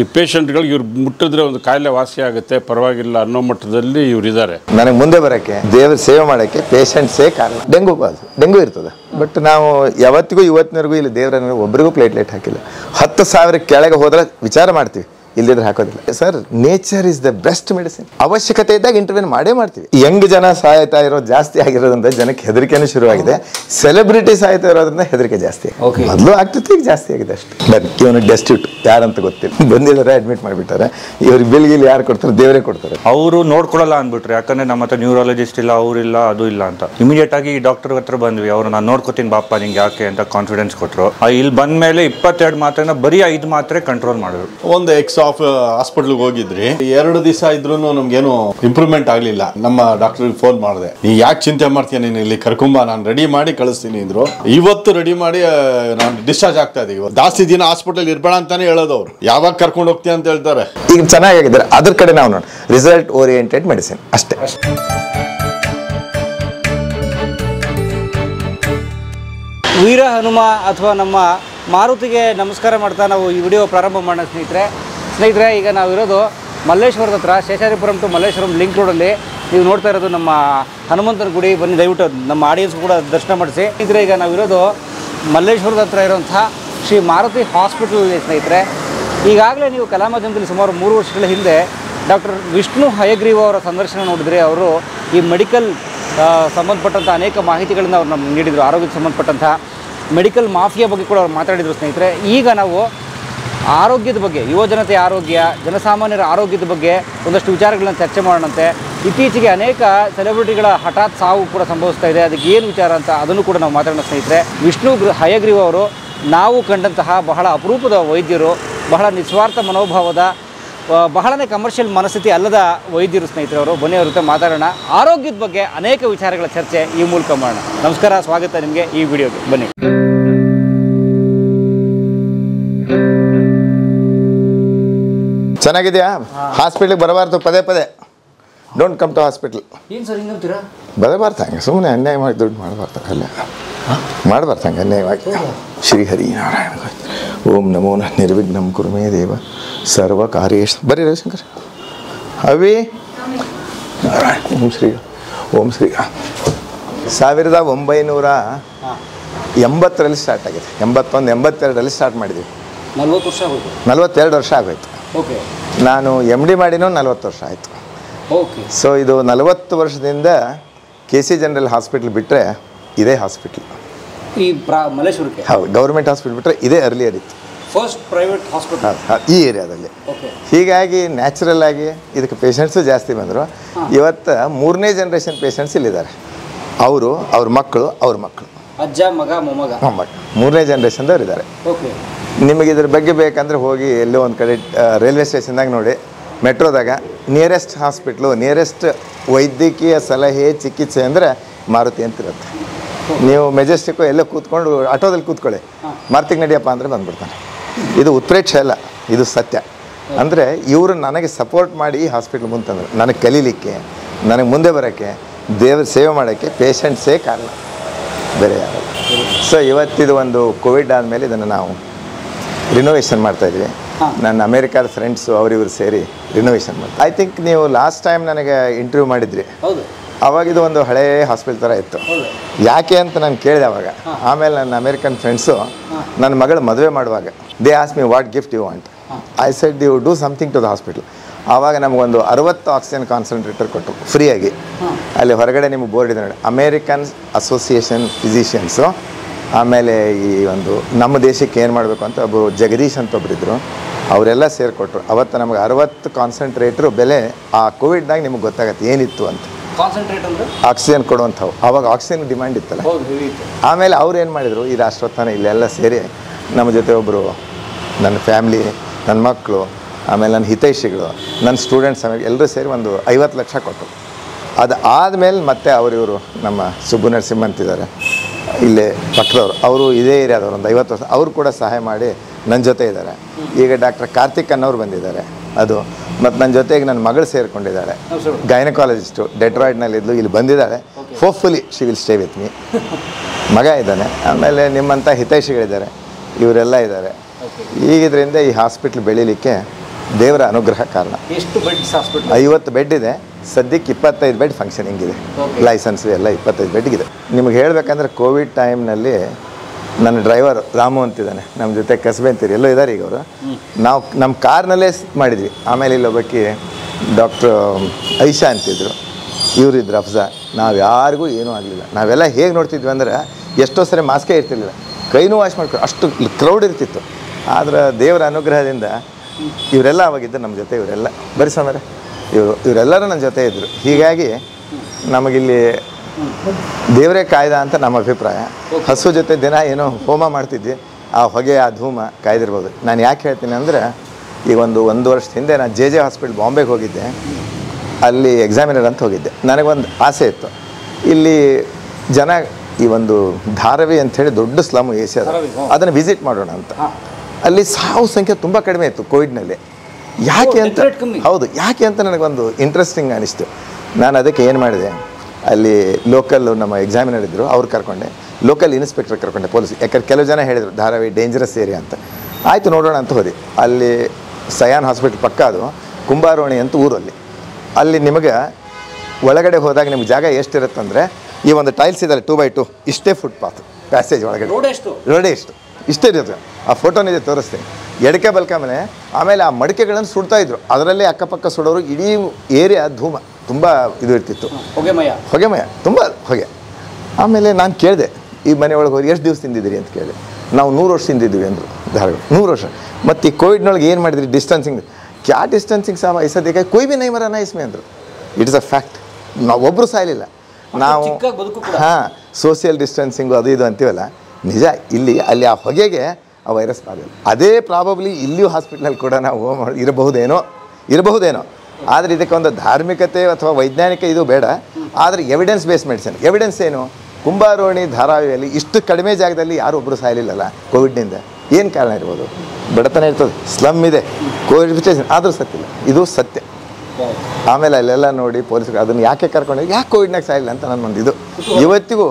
ಈ ಪೇಷಂಟ್ಗಳಿಗೆ ಇವ್ರು ಮುಟ್ಟಿದ್ರೆ ಒಂದು ಕಾಯಿಲೆ ವಾಸಿ ಆಗುತ್ತೆ, ಪರವಾಗಿಲ್ಲ ಅನ್ನೋ ಮಟ್ಟದಲ್ಲಿ ಇವ್ರು ಇದ್ದಾರೆ ನನಗೆ ಮುಂದೆ ಬರೋಕ್ಕೆ, ದೇವ್ರ ಸೇವೆ ಮಾಡೋಕ್ಕೆ ಪೇಷಂಟ್ಸೇ ಕಾರಣ. ಡೆಂಗು ಬಾಸ್ ಡೆಂಗು ಇರ್ತದೆ. ಬಟ್ ನಾವು ಯಾವತ್ತಿಗೂ ಇವತ್ತಿನವರೆಗೂ ಇಲ್ಲಿ ದೇವರ ಒಬ್ಬರಿಗೂ ಪ್ಲೇಟ್ಲೆಟ್ ಹಾಕಿಲ್ಲ. ಹತ್ತು ಸಾವಿರ ಕೆಳಗೆ ಹೋದ್ರೆ ವಿಚಾರ ಮಾಡ್ತೀವಿ. ಇಲ್ಲಿದ್ರೆ ಹಾಕೋದಿಲ್ಲ. Sir nature is the best medicine ಅವಶ್ಯಕತೆ ಇದ್ದಾಗ ಇಂಟರ್ವ್ಯೂನ್ ಮಾಡೇ ಮಾಡ್ತೀವಿ. ಯಂಗ್ ಜನ ಸಾಯ್ತಾ ಇರೋದು ಜಾಸ್ತಿ ಆಗಿರೋದ್ರಿಂದ ಜನಕ್ಕೆ ಹೆದರಿಕೆನೂ ಶುರುವಾಗಿದೆ. ಸೆಲೆಬ್ರಿಟಿ ಸಾಯ್ತಾ ಇರೋದ್ರಿಂದ ಹೆದರಿಕೆ ಜಾಸ್ತಿ. ಮೊದಲು ಆಗ್ತಿತ್ತು ಈಗ ಜಾಸ್ತಿ ಆಗಿದೆ ಅಷ್ಟೇ. ಬಟ್ ಇವನು ಡೆಸ್ಟ್ಯೂಟ್ ಯಾರಂತ ಗೊತ್ತಿಲ್ಲ. ಬಂದಿದ್ದಾರೆ ಅಡ್ಮಿಟ್ ಮಾಡಿಬಿಟ್ಟಾರೆ. ಇವ್ರಿಗೆ ಬಿಲ್ ಗಿಲ್ ಯಾರು ಕೊಡ್ತಾರೆ? ದೇವರೇ ಕೊಡ್ತಾರೆ. ಅವರು ನೋಡ್ಕೊಳಲ್ಲ ಅಂದ್ಬಿಟ್ರು. ಯಾಕಂದ್ರೆ ನಮ್ಮ ಹತ್ರ ನ್ಯೂರಾಲಜಿಸ್ಟ್ ಇಲ್ಲ ಅವ್ರಿಲ್ಲ ಅದು ಇಲ್ಲ ಅಂತ. ಇಮಿಡಿಯೇಟ್ ಆಗಿ ಈ ಡಾಕ್ಟರ್ ಹತ್ರ ಬಂದ್ವಿ. ಅವ್ರು ನಾನು ನೋಡ್ಕೊತೀನಿ ಬಾಪ ನಿಂಗೆ ಯಾಕೆ? ಅಂತ ಕಾನ್ಫಿಡೆನ್ಸ್ ಕೊಟ್ಟರು ಇಲ್ಲಿ ಬಂದ ಮೇಲೆ ಇಪ್ಪತ್ತೆರಡು ಮಾತ್ರೆನ ಬರೀ ಐದು ಮಾತ್ರೆ ಕಂಟ್ರೋಲ್ ಮಾಡಿದ್ರು. ಒಂದು ಎಕ್ಸ್ ಆಫ್ ಹಾಸ್ಪಿಟ್ಲ್ಗೆ ಹೋಗಿದ್ರಿ ಎರಡು ದಿವಸ ಇದ್ರೂ ನಮ್ಗೇನು ಇಂಪ್ರೂವ್ಮೆಂಟ್ ಆಗ್ಲಿಲ್ಲ. ನಮ್ಮ ಡಾಕ್ಟರ್ ಫೋನ್ ಮಾಡಿದೆ. ನೀ ಯಾಕೆ ಚಿಂತೆ ಮಾಡ್ತೀಯ ನೀನು ಇಲ್ಲಿ? ಕರ್ಕೊಂಬ ನಾನು ರೆಡಿ ಮಾಡಿ ಕಳಿಸ್ತೀನಿ ಇದ್ರು ಇವತ್ತು ರೆಡಿ ಮಾಡಿ ನಾನು ಡಿಸ್ಚಾರ್ಜ್ ಆಗ್ತಾ ಇವತ್ತು ಜಾಸ್ತಿ ದಿನ ಹಾಸ್ಪಿಟಲ್ ಇರ್ಬೇಡ ಅಂತಾನೆ ಹೇಳೋದು ಅವ್ರು ಯಾವಾಗ ಕರ್ಕೊಂಡು ಹೋಗ್ತೀಯ ಅಂತ ಹೇಳ್ತಾರೆ. ಈಗ ಚೆನ್ನಾಗಿದ್ದಾರೆ ಅದ್ರ ಕಡೆ ನಾವು ನೋಡಿ ರಿಸಲ್ಟ್ ಓರಿಯೆಂಟೆಡ್ ಮೆಡಿಸಿನ್ ಅಷ್ಟೇ. ವೀರ ಹನುಮ ಅಥವಾ ನಮ್ಮ ಮಾರುತಿಗೆ ನಮಸ್ಕಾರ ಮಾಡ್ತಾ ನಾವು ಈ ವಿಡಿಯೋ ಪ್ರಾರಂಭ ಮಾಡೋಣ ಸ್ನೇಹಿತರೆ. ಸ್ನೇಹಿತರೆ, ಈಗ ನಾವಿರೋದು ಮಲ್ಲೇಶ್ವರದ ಹತ್ರ, ಶೇಷಾರಿಪುರಂ ಟು ಮಲ್ಲೇಶ್ವರಂ ಲಿಂಕ್ ರೋಡಲ್ಲಿ ನೀವು ನೋಡ್ತಾ ಇರೋದು ನಮ್ಮ ಹನುಮಂತನ ಗುಡಿ, ಬನ್ನಿ ದಯವಿಟ್ಟು ನಮ್ಮ ಆಡಿಯನ್ಸ್ ಕೂಡ ದರ್ಶನ ಮಾಡಿಸಿ. ಸ್ನೇಹಿತರೆ, ಈಗ ನಾವಿರೋದು ಮಲ್ಲೇಶ್ವರದ ಹತ್ರ ಇರೋಂಥ ಶ್ರೀ ಮಾರುತಿ ಹಾಸ್ಪಿಟಲಲ್ಲಿ ಸ್ನೇಹಿತರೆ. ಈಗಾಗಲೇ ನೀವು ಕಲಾಮಾಧ್ಯಮದಲ್ಲಿ ಸುಮಾರು ಮೂರು ವರ್ಷಗಳ ಹಿಂದೆ ಡಾಕ್ಟರ್ ವಿಷ್ಣು ಹಯಗ್ರೀವ ಅವರ ಸಂದರ್ಶನ ನೋಡಿದರೆ ಅವರು ಈ ಮೆಡಿಕಲ್ ಸಂಬಂಧಪಟ್ಟಂಥ ಅನೇಕ ಮಾಹಿತಿಗಳನ್ನು ಅವ್ರು ನಮ್ಗೆ ನೀಡಿದರು, ಆರೋಗ್ಯಕ್ಕೆ ಸಂಬಂಧಪಟ್ಟಂಥ ಮೆಡಿಕಲ್ ಮಾಫಿಯಾ ಬಗ್ಗೆ ಕೂಡ ಅವ್ರು ಮಾತಾಡಿದರು ಸ್ನೇಹಿತರೆ. ಈಗ ನಾವು ಆರೋಗ್ಯದ ಬಗ್ಗೆ ಯುವಜನತೆಯ ಆರೋಗ್ಯ, ಜನಸಾಮಾನ್ಯರ ಆರೋಗ್ಯದ ಬಗ್ಗೆ ಒಂದಷ್ಟು ವಿಚಾರಗಳನ್ನು ಚರ್ಚೆ ಮಾಡೋಣಂತೆ. ಇತ್ತೀಚೆಗೆ ಅನೇಕ ಸೆಲೆಬ್ರಿಟಿಗಳ ಹಠಾತ್ ಸಾವು ಕೂಡ ಸಂಭವಿಸ್ತಾ ಇದೆ. ಅದಕ್ಕೆ ಏನು ವಿಚಾರ ಅಂತ ಅದನ್ನು ಕೂಡ ನಾವು ಮಾತಾಡೋಣ ಸ್ನೇಹಿತರೆ. ವಿಷ್ಣು ಹಯಗ್ರೀವ್ ಅವರು ನಾವು ಕಂಡಂತಹ ಬಹಳ ಅಪರೂಪದ ವೈದ್ಯರು, ಬಹಳ ನಿಸ್ವಾರ್ಥ ಮನೋಭಾವದ ಬಹಳನೇ ಕಮರ್ಷಿಯಲ್ ಮನಸ್ಥಿತಿ ಅಲ್ಲದ ವೈದ್ಯರು ಸ್ನೇಹಿತರವರು ಬನ್ನಿ ಅವ್ರ ಜೊತೆ ಮಾತಾಡೋಣ. ಆರೋಗ್ಯದ ಬಗ್ಗೆ ಅನೇಕ ವಿಚಾರಗಳ ಚರ್ಚೆ ಈ ಮೂಲಕ ಮಾಡೋಣ. ನಮಸ್ಕಾರ, ಸ್ವಾಗತ ನಿಮಗೆ ಈ ವಿಡಿಯೋಗೆ ಬನ್ನಿ. ಚೆನ್ನಾಗಿದೆಯಾ? ಹಾಸ್ಪಿಟ್ಲಿಗೆ ಬರಬಾರ್ದು ಪದೇ ಪದೇ. ಡೋಂಟ್ ಕಮ್ ಟು ಹಾಸ್ಪಿಟ್ಲ್ ಏನು ಸರ್ ಬರಬಾರ್ದು ಹಂಗೆ ಸುಮ್ಮನೆ ಅನ್ಯಾಯ ಮಾಡಿ ದುಡ್ಡು ಮಾಡಬಾರ್ದು ಅಲ್ಲ. ಮಾಡಬಾರ್ದು ಹಂಗೆ ಅನ್ಯಾಯವಾಗಿ. ಶ್ರೀ ಹರಿ ನಾರಾಯಣ ಓಂ ನಮೋ ನಿರ್ವಿಘ್ನಂ ಕುರುಮೇ ದೇವ ಸರ್ವ ಕಾರ್ಯೇಶ್. ಬರಿ ರವಿಶಂಕರ್. ಅವಿ? ನಾರಾಯಣ ಓಂ ಶ್ರೀ ಓಂ ಶ್ರೀ. ಸಾವಿರದ ಒಂಬೈನೂರ ಎಂಬತ್ತರಲ್ಲಿ ಸ್ಟಾರ್ಟ್ ಆಗಿದೆ. ಎಂಬತ್ತೊಂದು ಎಂಬತ್ತೆರಡರಲ್ಲಿ ಸ್ಟಾರ್ಟ್ ಮಾಡಿದ್ವಿ. ನಲ್ವತ್ತು ವರ್ಷ ಆಗೋಯ್ತು. ನಲ್ವತ್ತೆರಡು ವರ್ಷ ಆಗೋಯ್ತು. ನಾನು ಎಂ ಡಿ ಮಾಡಿನೂ ನಲವತ್ತು ವರ್ಷ ಆಯಿತು. ಸೊ ಇದು ನಲವತ್ತು ವರ್ಷದಿಂದ ಕೆ ಸಿ ಜನರಲ್ ಹಾಸ್ಪಿಟ್ಲ್ ಬಿಟ್ಟರೆ ಇದೇ ಹಾಸ್ಪಿಟ್ಲ್ ಈ ಹೌದು ಗೌರ್ಮೆಂಟ್ ಹಾಸ್ಪಿಟ್ಲ್ ಬಿಟ್ಟರೆ ಇದೇ ಅರ್ಲಿಯರ್ ಇತ್ತು. ಫಸ್ಟ್ ಪ್ರೈವೇಟ್ ಹಾಸ್ಪಿಟಲ್ ಈ ಏರಿಯಾದಲ್ಲಿ. ಓಕೆ ಹೀಗಾಗಿ ನ್ಯಾಚುರಲ್ ಆಗಿ ಇದಕ್ಕೆ ಪೇಷಂಟ್ಸು ಜಾಸ್ತಿ ಬಂದರು. ಇವತ್ತು ಮೂರನೇ ಜನ್ರೇಷನ್ ಪೇಷಂಟ್ಸ್ ಇಲ್ಲಿದ್ದಾರೆ. ಅವರು ಅವ್ರ ಮಕ್ಕಳು ಅವ್ರ ಮಕ್ಕಳು. ಅಜ್ಜ ಮಗ ಮೊಮ್ಮಗ? ಮೊಮ್ಮಗ. ಮೂರನೇ ಜನ್ರೇಷನ್ದವ್ರು ಇದ್ದಾರೆ ಓಕೆ ನಿಮಗೆ ಇದ್ರ ಬಗ್ಗೆ ಬೇಕಂದ್ರೆ ಹೋಗಿ ಎಲ್ಲೋ ಒಂದು ಕಡೆ ರೈಲ್ವೆ ಸ್ಟೇಷನ್ದಾಗ ನೋಡಿ. ಮೆಟ್ರೋದಾಗ ನಿಯರೆಸ್ಟ್ ಹಾಸ್ಪಿಟ್ಲು ನಿಯರೆಸ್ಟ್ ವೈದ್ಯಕೀಯ ಸಲಹೆ, ಚಿಕಿತ್ಸೆ ಅಂದರೆ ಮಾರುತಿ ಅಂತಿರುತ್ತೆ ನೀವು ಮೆಜೆಸ್ಟಿಕ್ಕು ಎಲ್ಲ ಕೂತ್ಕೊಂಡು ಆಟೋದಲ್ಲಿ ಕೂತ್ಕೊಳ್ಳಿ. ಮಾರುತಿಗೆ ನಡಿಯಪ್ಪ ಅಂದರೆ ಬಂದ್ಬಿಡ್ತಾನೆ. ಇದು ಉತ್ಪ್ರೇಕ್ಷೆ ಅಲ್ಲ ಇದು ಸತ್ಯ. ಅಂದರೆ ಇವರು ನನಗೆ ಸಪೋರ್ಟ್ ಮಾಡಿ ಈ ಹಾಸ್ಪಿಟ್ಲ್ ಮುಂತಂದ್ರು. ನನಗೆ ಕಲೀಲಿಕ್ಕೆ, ನನಗೆ ಮುಂದೆ ಬರೋಕ್ಕೆ, ದೇವ್ರ ಸೇವೆ ಮಾಡೋಕ್ಕೆ ಪೇಷಂಟ್ಸೇ ಕಾರಣ. ಬೇರೆ ಯಾರು ಸೊ ಇವತ್ತಿದು ಒಂದು ಕೋವಿಡ್ ಆದಮೇಲೆ ಇದನ್ನು ನಾವು ರಿನೋವೇಷನ್ ಮಾಡ್ತಾ ಇದ್ವಿ. ನನ್ನ ಅಮೇರಿಕಾದ ಫ್ರೆಂಡ್ಸು ಅವರಿವರು ಸೇರಿ ರಿನೋವೇಷನ್ ಮಾಡಿ ಐ ಥಿಂಕ್ ನೀವು ಲಾಸ್ಟ್ ಟೈಮ್ ನನಗೆ ಇಂಟರ್ವ್ಯೂ ಮಾಡಿದ್ರಿ. ಹೌದು. ಅವಾಗ ಇದು ಒಂದು ಹಳೇ ಹಾಸ್ಪಿಟಲ್ ಥರ ಇತ್ತು. ಯಾಕೆ ಅಂತ ನಾನು ಕೇಳಿದೆ ಅವಾಗ. ಆಮೇಲೆ ನನ್ನ ಅಮೇರಿಕನ್ ಫ್ರೆಂಡ್ಸು ನನ್ನ ಮಗಳು ಮದುವೆ ಮಾಡುವಾಗ they ask me what gift you want I said you do something to the hospital ಆವಾಗ ನಮಗೊಂದು ಅರವತ್ತು ಆಕ್ಸಿಜನ್ ಕಾನ್ಸಂಟ್ರೇಟರ್ ಕೊಟ್ಟರು ಫ್ರೀಯಾಗಿ ಅಲ್ಲಿ ಹೊರಗಡೆ ನಿಮಗೆ ಬೋರ್ಡ್ ಇದೆ ನೋಡಿ. ಅಮೇರಿಕನ್ ಅಸೋಸಿಯೇಷನ್ ಫಿಸಿಷಿಯನ್ಸು ಆಮೇಲೆ ಈ ಒಂದು ನಮ್ಮ ದೇಶಕ್ಕೆ ಏನು ಮಾಡಬೇಕು ಅಂತ ಒಬ್ಬರು ಜಗದೀಶ್ ಅಂತ ಒಬ್ಬರಿದ್ದರು ಅವರೆಲ್ಲ ಸೇರಿಕೊಟ್ರು. ಅವತ್ತು ನಮಗೆ ಅರವತ್ತು ಕಾನ್ಸಂಟ್ರೇಟ್ರು ಬೆಲೆ ಆ ಕೋವಿಡ್ನಾಗ ನಿಮಗೆ ಗೊತ್ತಾಗತ್ತೆ ಏನಿತ್ತು ಅಂತ. ಆಕ್ಸಿಜನ್ ಕೊಡುವಂಥವು. ಅವಾಗ ಆಕ್ಸಿಜನ್ ಡಿಮ್ಯಾಂಡ್ ಇತ್ತಲ್ಲ. ಆಮೇಲೆ ಅವ್ರು ಏನು ಮಾಡಿದರು ಈ ರಾಷ್ಟ್ರೋತ್ಥಾನ ಇಲ್ಲೆಲ್ಲ ಸೇರಿ ನಮ್ಮ ಜೊತೆ ಒಬ್ಬರು ನನ್ನ ಫ್ಯಾಮ್ಲಿ ನನ್ನ ಮಕ್ಕಳು ಆಮೇಲೆ ನನ್ನ ಹಿತೈಷಿಗಳು ನನ್ನ ಸ್ಟೂಡೆಂಟ್ಸ್ ಆಮೇಲೆ ಎಲ್ಲರೂ ಸೇರಿ ಒಂದು ಐವತ್ತು ಲಕ್ಷ ಕೊಟ್ಟರು. ಅದು ಆದಮೇಲೆ ಮತ್ತೆ ಅವರಿವರು ನಮ್ಮ ಸುಬ್ಬು ನರಸಿಂಹ ಅಂತಿದ್ದಾರೆ ಇಲ್ಲೇ ಪಕ್ಕದವರು. ಅವರು ಇದೇ ಏರಿಯಾದವರು ಒಂದು ಐವತ್ತು ವರ್ಷ. ಅವರು ಕೂಡ ಸಹಾಯ ಮಾಡಿ ನನ್ನ ಜೊತೆ ಇದ್ದಾರೆ ಈಗ ಡಾಕ್ಟರ್ ಕಾರ್ತಿಕ್ ಅನ್ನೋರು ಬಂದಿದ್ದಾರೆ. ಅದು ಮತ್ತು ನನ್ನ ಜೊತೆಗೆ ನನ್ನ ಮಗಳು ಸೇರಿಕೊಂಡಿದ್ದಾಳೆ. ಗೈನಕಾಲಜಿಸ್ಟು. ಡೆಟ್ರಾಯ್ಡ್ನಲ್ಲಿದ್ದು ಇಲ್ಲಿ ಬಂದಿದ್ದಾಳೆ. Hopefully she will stay with me ಮಗ ಇದ್ದಾನೆ. ಆಮೇಲೆ ನಿಮ್ಮಂಥ ಹಿತೈಷಿಗಳಿದ್ದಾರೆ. ಇವರೆಲ್ಲ ಇದ್ದಾರೆ. ಈಗಿದ್ರಿಂದ ಈ ಹಾಸ್ಪಿಟ್ಲ್ ಬೆಳೀಲಿಕ್ಕೆ ದೇವರ ಅನುಗ್ರಹ ಕಾರಣ. ಎಷ್ಟು ಹಾಸ್ಪಿಟಲ್ ಐವತ್ತು ಬೆಡ್ ಇದೆ. ಸದ್ಯಕ್ಕೆ ಇಪ್ಪತ್ತೈದು ಬೆಡ್ ಫಂಕ್ಷನಿಂಗ್ ಇದೆ. ಲೈಸೆನ್ಸ್ ಎಲ್ಲ ಇಪ್ಪತ್ತೈದು ಬೆಡ್ಗಿದೆ ನಿಮಗೆ ಹೇಳಬೇಕಂದ್ರೆ ಕೋವಿಡ್ ಟೈಮ್ನಲ್ಲಿ ನನ್ನ ಡ್ರೈವರ್ ರಾಮು ಅಂತಿದ್ದಾನೆ. ನಮ್ಮ ಜೊತೆ ಕಸಬೆ ಅಂತೀರಿ. ಎಲ್ಲೋ ಇದ್ದಾರೆ ಈಗ ಅವರು. ನಾವು ನಮ್ಮ ಕಾರ್ನಲ್ಲೇ ಮಾಡಿದ್ವಿ. ಆಮೇಲೆ ಇಲ್ಲೊಬ್ಬಕ್ಕೆ ಡಾಕ್ಟ್ರ್ ಐಶಾ ಅಂತಿದ್ರು. ಇವರಿದ್ರು ಅಫ್ಜಾ. ನಾವು ಯಾರಿಗೂ ಏನೂ ಆಗಲಿಲ್ಲ. ನಾವೆಲ್ಲ ಹೇಗೆ ನೋಡ್ತಿದ್ವಿ ಅಂದ್ರೆ ಎಷ್ಟೋ ಸರಿ ಮಾಸ್ಕೇ ಇರ್ತಿರ್ಲಿಲ್ಲ. ಕೈನೂ ವಾಶ್ ಮಾಡ್ಕೊ ಅಷ್ಟು ಕ್ರೌಡ್ ಇರ್ತಿತ್ತು. ಆದ್ರೆ ದೇವರ ಅನುಗ್ರಹದಿಂದ ಇವರೆಲ್ಲ ಅವಾಗಿದ್ದು ನಮ್ಮ ಜೊತೆ ಇವರೆಲ್ಲ. ಬರೀ ಸಮರ ಇವರು ಇವರೆಲ್ಲರೂ ನನ್ನ ಜೊತೆ ಇದ್ದರು ಹೀಗಾಗಿ ನಮಗಿಲ್ಲಿ ದೇವರೇ ಕಾಯ್ದ ಅಂತ ನಮ್ಮ ಅಭಿಪ್ರಾಯ. ಹಸು ಜೊತೆ ದಿನ ಏನೋ ಹೋಮ ಮಾಡ್ತಿದ್ವಿ. ಆ ಹೊಗೆ ಆ ಧೂಮ ಕಾಯ್ದಿರ್ಬೋದು. ನಾನು ಯಾಕೆ ಹೇಳ್ತೀನಿ ಅಂದರೆ ಈಗ ಒಂದು ಒಂದು ವರ್ಷದ ಹಿಂದೆ ನಾನು ಜೆ ಜೆ ಹಾಸ್ಪಿಟಲ್ ಬಾಂಬೆಗೆ ಹೋಗಿದ್ದೆ. ಅಲ್ಲಿ ಎಕ್ಸಾಮಿನರ್ ಅಂತ ಹೋಗಿದ್ದೆ. ನನಗೊಂದು ಆಸೆ ಇತ್ತು. ಇಲ್ಲಿ ಜನ ಈ ಒಂದು ಧಾರವಿ ಅಂಥೇಳಿ ದೊಡ್ಡ ಸ್ಲಮ್ ಏಷ್ಯಾದ ಅದನ್ನು ವಿಸಿಟ್ ಮಾಡೋಣ ಅಂತ. ಅಲ್ಲಿ ಸಾವು ಸಂಖ್ಯೆ ತುಂಬ ಕಡಿಮೆ ಇತ್ತು ಕೋವಿಡ್ನಲ್ಲಿ. ಯಾಕೆ ಅಂತ rate ಕಮ್ಮಿ. ಹೌದು ಯಾಕೆ ಅಂತ ನನಗೊಂದು ಇಂಟ್ರೆಸ್ಟಿಂಗ್ ಅನಿಸ್ತು. ನಾನು ಅದಕ್ಕೆ ಏನು ಮಾಡಿದೆ ಅಲ್ಲಿ ಲೋಕಲ್ ನಮ್ಮ ಎಕ್ಸಾಮಿನರ್ ಇದ್ದರು ಅವ್ರು ಕರ್ಕೊಂಡೆ. ಲೋಕಲ್ ಇನ್ಸ್ಪೆಕ್ಟರ್ ಕರ್ಕೊಂಡೆ ಪೊಲೀಸ್ ಯಾಕಂದ್ರೆ ಕೆಲವು ಜನ ಹೇಳಿದರು ಧಾರಾವಿ ಡೇಂಜರಸ್ ಏರಿಯಾ ಅಂತ. ಆಯಿತು ನೋಡೋಣ ಅಂತ ಹೋದೆ. ಅಲ್ಲಿ ಸಯಾನ್ ಹಾಸ್ಪಿಟ್ಲ್ ಪಕ್ಕ ಅದು ಕುಂಬಾರೋಣಿ ಅಂತ ಊರಲ್ಲಿ. ಅಲ್ಲಿ ನಿಮಗೆ ಒಳಗಡೆ ಹೋದಾಗ ನಿಮ್ಗೆ ಜಾಗ ಎಷ್ಟಿರುತ್ತಂದರೆ ಈ ಒಂದು ಟೈಲ್ಸ್ ಇದಲ್ಲ ಟೂ ಬೈ ಟು ಇಷ್ಟೇ ಫುಟ್ಪಾತ್ ಪ್ಯಾಸೇಜ್ ಒಳಗಡೆ. ರೋಡ್ ಎಷ್ಟು? ರೋಡೇ ಇಷ್ಟು ಇಷ್ಟೇ ಇರುತ್ತೆ ಆ ಫೋಟೋನಿದೆ ತೋರಿಸ್ತೀನಿ. ಎಡಕೆ ಬಲ್ಕ ಮೇಲೆ ಆಮೇಲೆ ಆ ಮಡಿಕೆಗಳನ್ನು ಸುಡ್ತಾ ಇದ್ರು. ಅದರಲ್ಲೇ ಅಕ್ಕಪಕ್ಕ ಸುಡೋರು ಇಡೀ ಏರಿಯಾ ಧೂಮ ತುಂಬ ಇದು ಇರ್ತಿತ್ತು. ಹೊಗೆಮಯ ಹೊಗೆಮಯ ತುಂಬ ಹೊಗೆ. ಆಮೇಲೆ ನಾನು ಕೇಳಿದೆ ಈ ಮನೆ ಒಳಗೆ ಹೋಗಿ ಎಷ್ಟು ದಿವಸ ತಿಂದಿದ್ದೀರಿ ಅಂತ ಕೇಳಿದೆ. ನಾವು ನೂರು ವರ್ಷ ತಿಂದಿದ್ದೀವಿ ಅಂದರು ಧಾರವಾಡ ನೂರು ವರ್ಷ. ಮತ್ತು ಈ ಕೋವಿಡ್ನೊಳಗೆ ಏನು ಮಾಡಿದ್ರಿ? ಡಿಸ್ಟೆನ್ಸಿಂಗ್ ಕ್ಯಾ ಡಿಸ್ಟೆನ್ಸಿಂಗ್ ಸಾಮ ಐಸದಿಗೆ ಕೊಯ್ ಬಿ ನೈ ನಾಯಿಸ್ಮೆ ಇಸ್ಮೆ ಅಂದರು ಇಟ್ ಇಸ್ ಅ ಫ್ಯಾಕ್ಟ್ ನಾವೊಬ್ಬರು ಸಾಯಲಿಲ್ಲ. ನಾವು. ಹಾಂ ಸೋಷಿಯಲ್ ಡಿಸ್ಟೆನ್ಸಿಂಗು ಅದು ಇದು ಅಂತೀವಲ್ಲ. ನಿಜ, ಇಲ್ಲಿ, ಅಲ್ಲಿ ಆ ಹೊಗೆಗೆ ಆ ವೈರಸ್ ಬರಲ್ಲ ಅದೇ ಪ್ರಾಬಬ್ಲಿ ಇಲ್ಲಿಯೂ ಹಾಸ್ಪಿಟ್ಲಲ್ಲಿ ಕೂಡ ನಾವು ಇರಬಹುದೇನೋ ಇರಬಹುದೇನೋ. ಆದರೆ ಇದಕ್ಕೊಂದು ಧಾರ್ಮಿಕತೆ ಅಥವಾ ವೈಜ್ಞಾನಿಕ ಇದು ಬೇಡ. ಆದರೆ ಎವಿಡೆನ್ಸ್ ಬೇಸ್ ಮೆಡಿಸಿನ್ ಎವಿಡೆನ್ಸ್ ಏನು? ಕುಂಬಾರೋಣಿ ಧಾರಾವಿಯಲ್ಲಿ ಇಷ್ಟು ಕಡಿಮೆ ಜಾಗದಲ್ಲಿ ಯಾರು ಒಬ್ಬರು ಸಾಯಲಿಲ್ಲಲ್ಲ ಕೋವಿಡ್ನಿಂದ. ಏನು ಕಾರಣ ಇರ್ಬೋದು? ಬಡತನ ಇರ್ತದೆ. ಸ್ಲಮ್ ಇದೆ. ಕೋವಿಡ್ ಆದರೂ ಸತ್ಯ ಇದು ಸತ್ಯ. ಆಮೇಲೆ ಅಲ್ಲೆಲ್ಲ ನೋಡಿ ಪೊಲೀಸರು ಅದನ್ನು ಯಾಕೆ ಕರ್ಕೊಂಡು ಯಾಕೆ ಕೋವಿಡ್ನಾಗ ಸಾಯಿಲ್ಲ ಅಂತ ನನ್ನೊಂದು ಇದು ಇವತ್ತಿಗೂ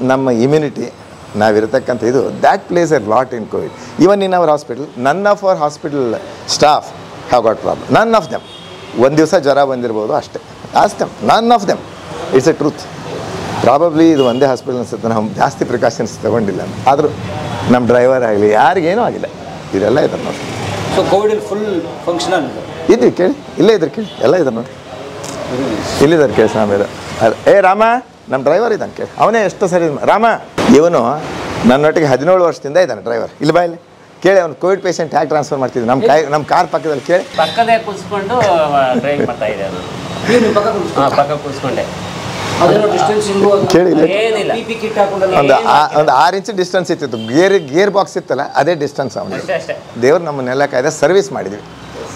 ನಮ್ಮ ಇಮ್ಯುನಿಟಿ ನಾವಿರತಕ್ಕಂಥ ಇದು that place a lot in Covid even in our hospital none of our hospital staff have got problem none of them ಒಂದು ದಿವಸ ಜ್ವರ ಬಂದಿರ್ಬೋದು ಅಷ್ಟೇ. As none of them it's a truth probably ಇದು ಒಂದೇ ಹಾಸ್ಪಿಟಲ್ ಅನ್ಸುತ್ತೆ. ನಾವು ಜಾಸ್ತಿ ಪ್ರಿಕಾಷನ್ಸ್ ತೊಗೊಂಡಿಲ್ಲ. ಆದರೂ ನಮ್ಮ ಡ್ರೈವರ್ ಆಗಲಿ ಯಾರಿಗೇನೂ ಆಗಿಲ್ಲ. ಇದೆಲ್ಲ ಇದೆ ನೋಡಿ. ಸೊ ಕೋವಿಡ್ ಫುಲ್ ಫಂಕ್ಷನಲ್ ಇದ್ವಿ ಕೇಳಿ. ಇಲ್ಲೇ ಇದ್ರು ಕೇಳಿ. ಎಲ್ಲ ಇದೆ ನೋಡಿ. ಇಲ್ಲಿದ್ದಾರೆ ಕೇಳಿ ಸ್ವಾಮಿ ಅದು. ಏ ರಾಮ ನಮ್ಮ ಡ್ರೈವರ್ ಇದ್ದಾನೆ ಕೇಳಿ. ಅವನೇ ಎಷ್ಟು ಸರಿ ರಾಮ ಇವನು ನನ್ನೊಟ್ಟಿಗೆ ಹದಿನೇಳು ವರ್ಷದಿಂದ ಇದ್ದಾನೆ ಡ್ರೈವರ್ ಇಲ್ಲಿ ಬಾ ಇಲ್ಲಿ. ಕೇಳಿ ಅವ್ನು ಕೋವಿಡ್ ಪೇಷಂಟ್ ಯಾಕೆ ಟ್ರಾನ್ಸ್ಫರ್ ಮಾಡ್ತಿದ್ದೆ ನಮ್ಮ ಕೈ ನಮ್ಮ ಕಾರ್ ಪಕ್ಕದಲ್ಲಿ ಕೇಳಿ. ಪಕ್ಕದೇ ಕೂತ್ಕೊಂಡು ಡ್ರೈವ್ ಮಾಡ್ತಾ ಇದೆ ಅದು ನೀವು ಪಕ್ಕ ಕೇಳಿ ಒಂದು ಆರು ಇಂಚ್ ಡಿಸ್ಟೆನ್ಸ್ ಇತ್ತು. ಗೇರ್ ಗೇರ್ ಬಾಕ್ಸ್ ಇತ್ತಲ್ಲ ಅದೇ ಡಿಸ್ಟೆನ್ಸ್ ಅವನು ಅಷ್ಟೇ ಅಷ್ಟೇ. ದೇವ್ರು ನಮ್ಮನ್ನೆಲ್ಲ ಕಾಯ್ದೆ ಸರ್ವಿಸ್ ಮಾಡಿದ್ವಿ.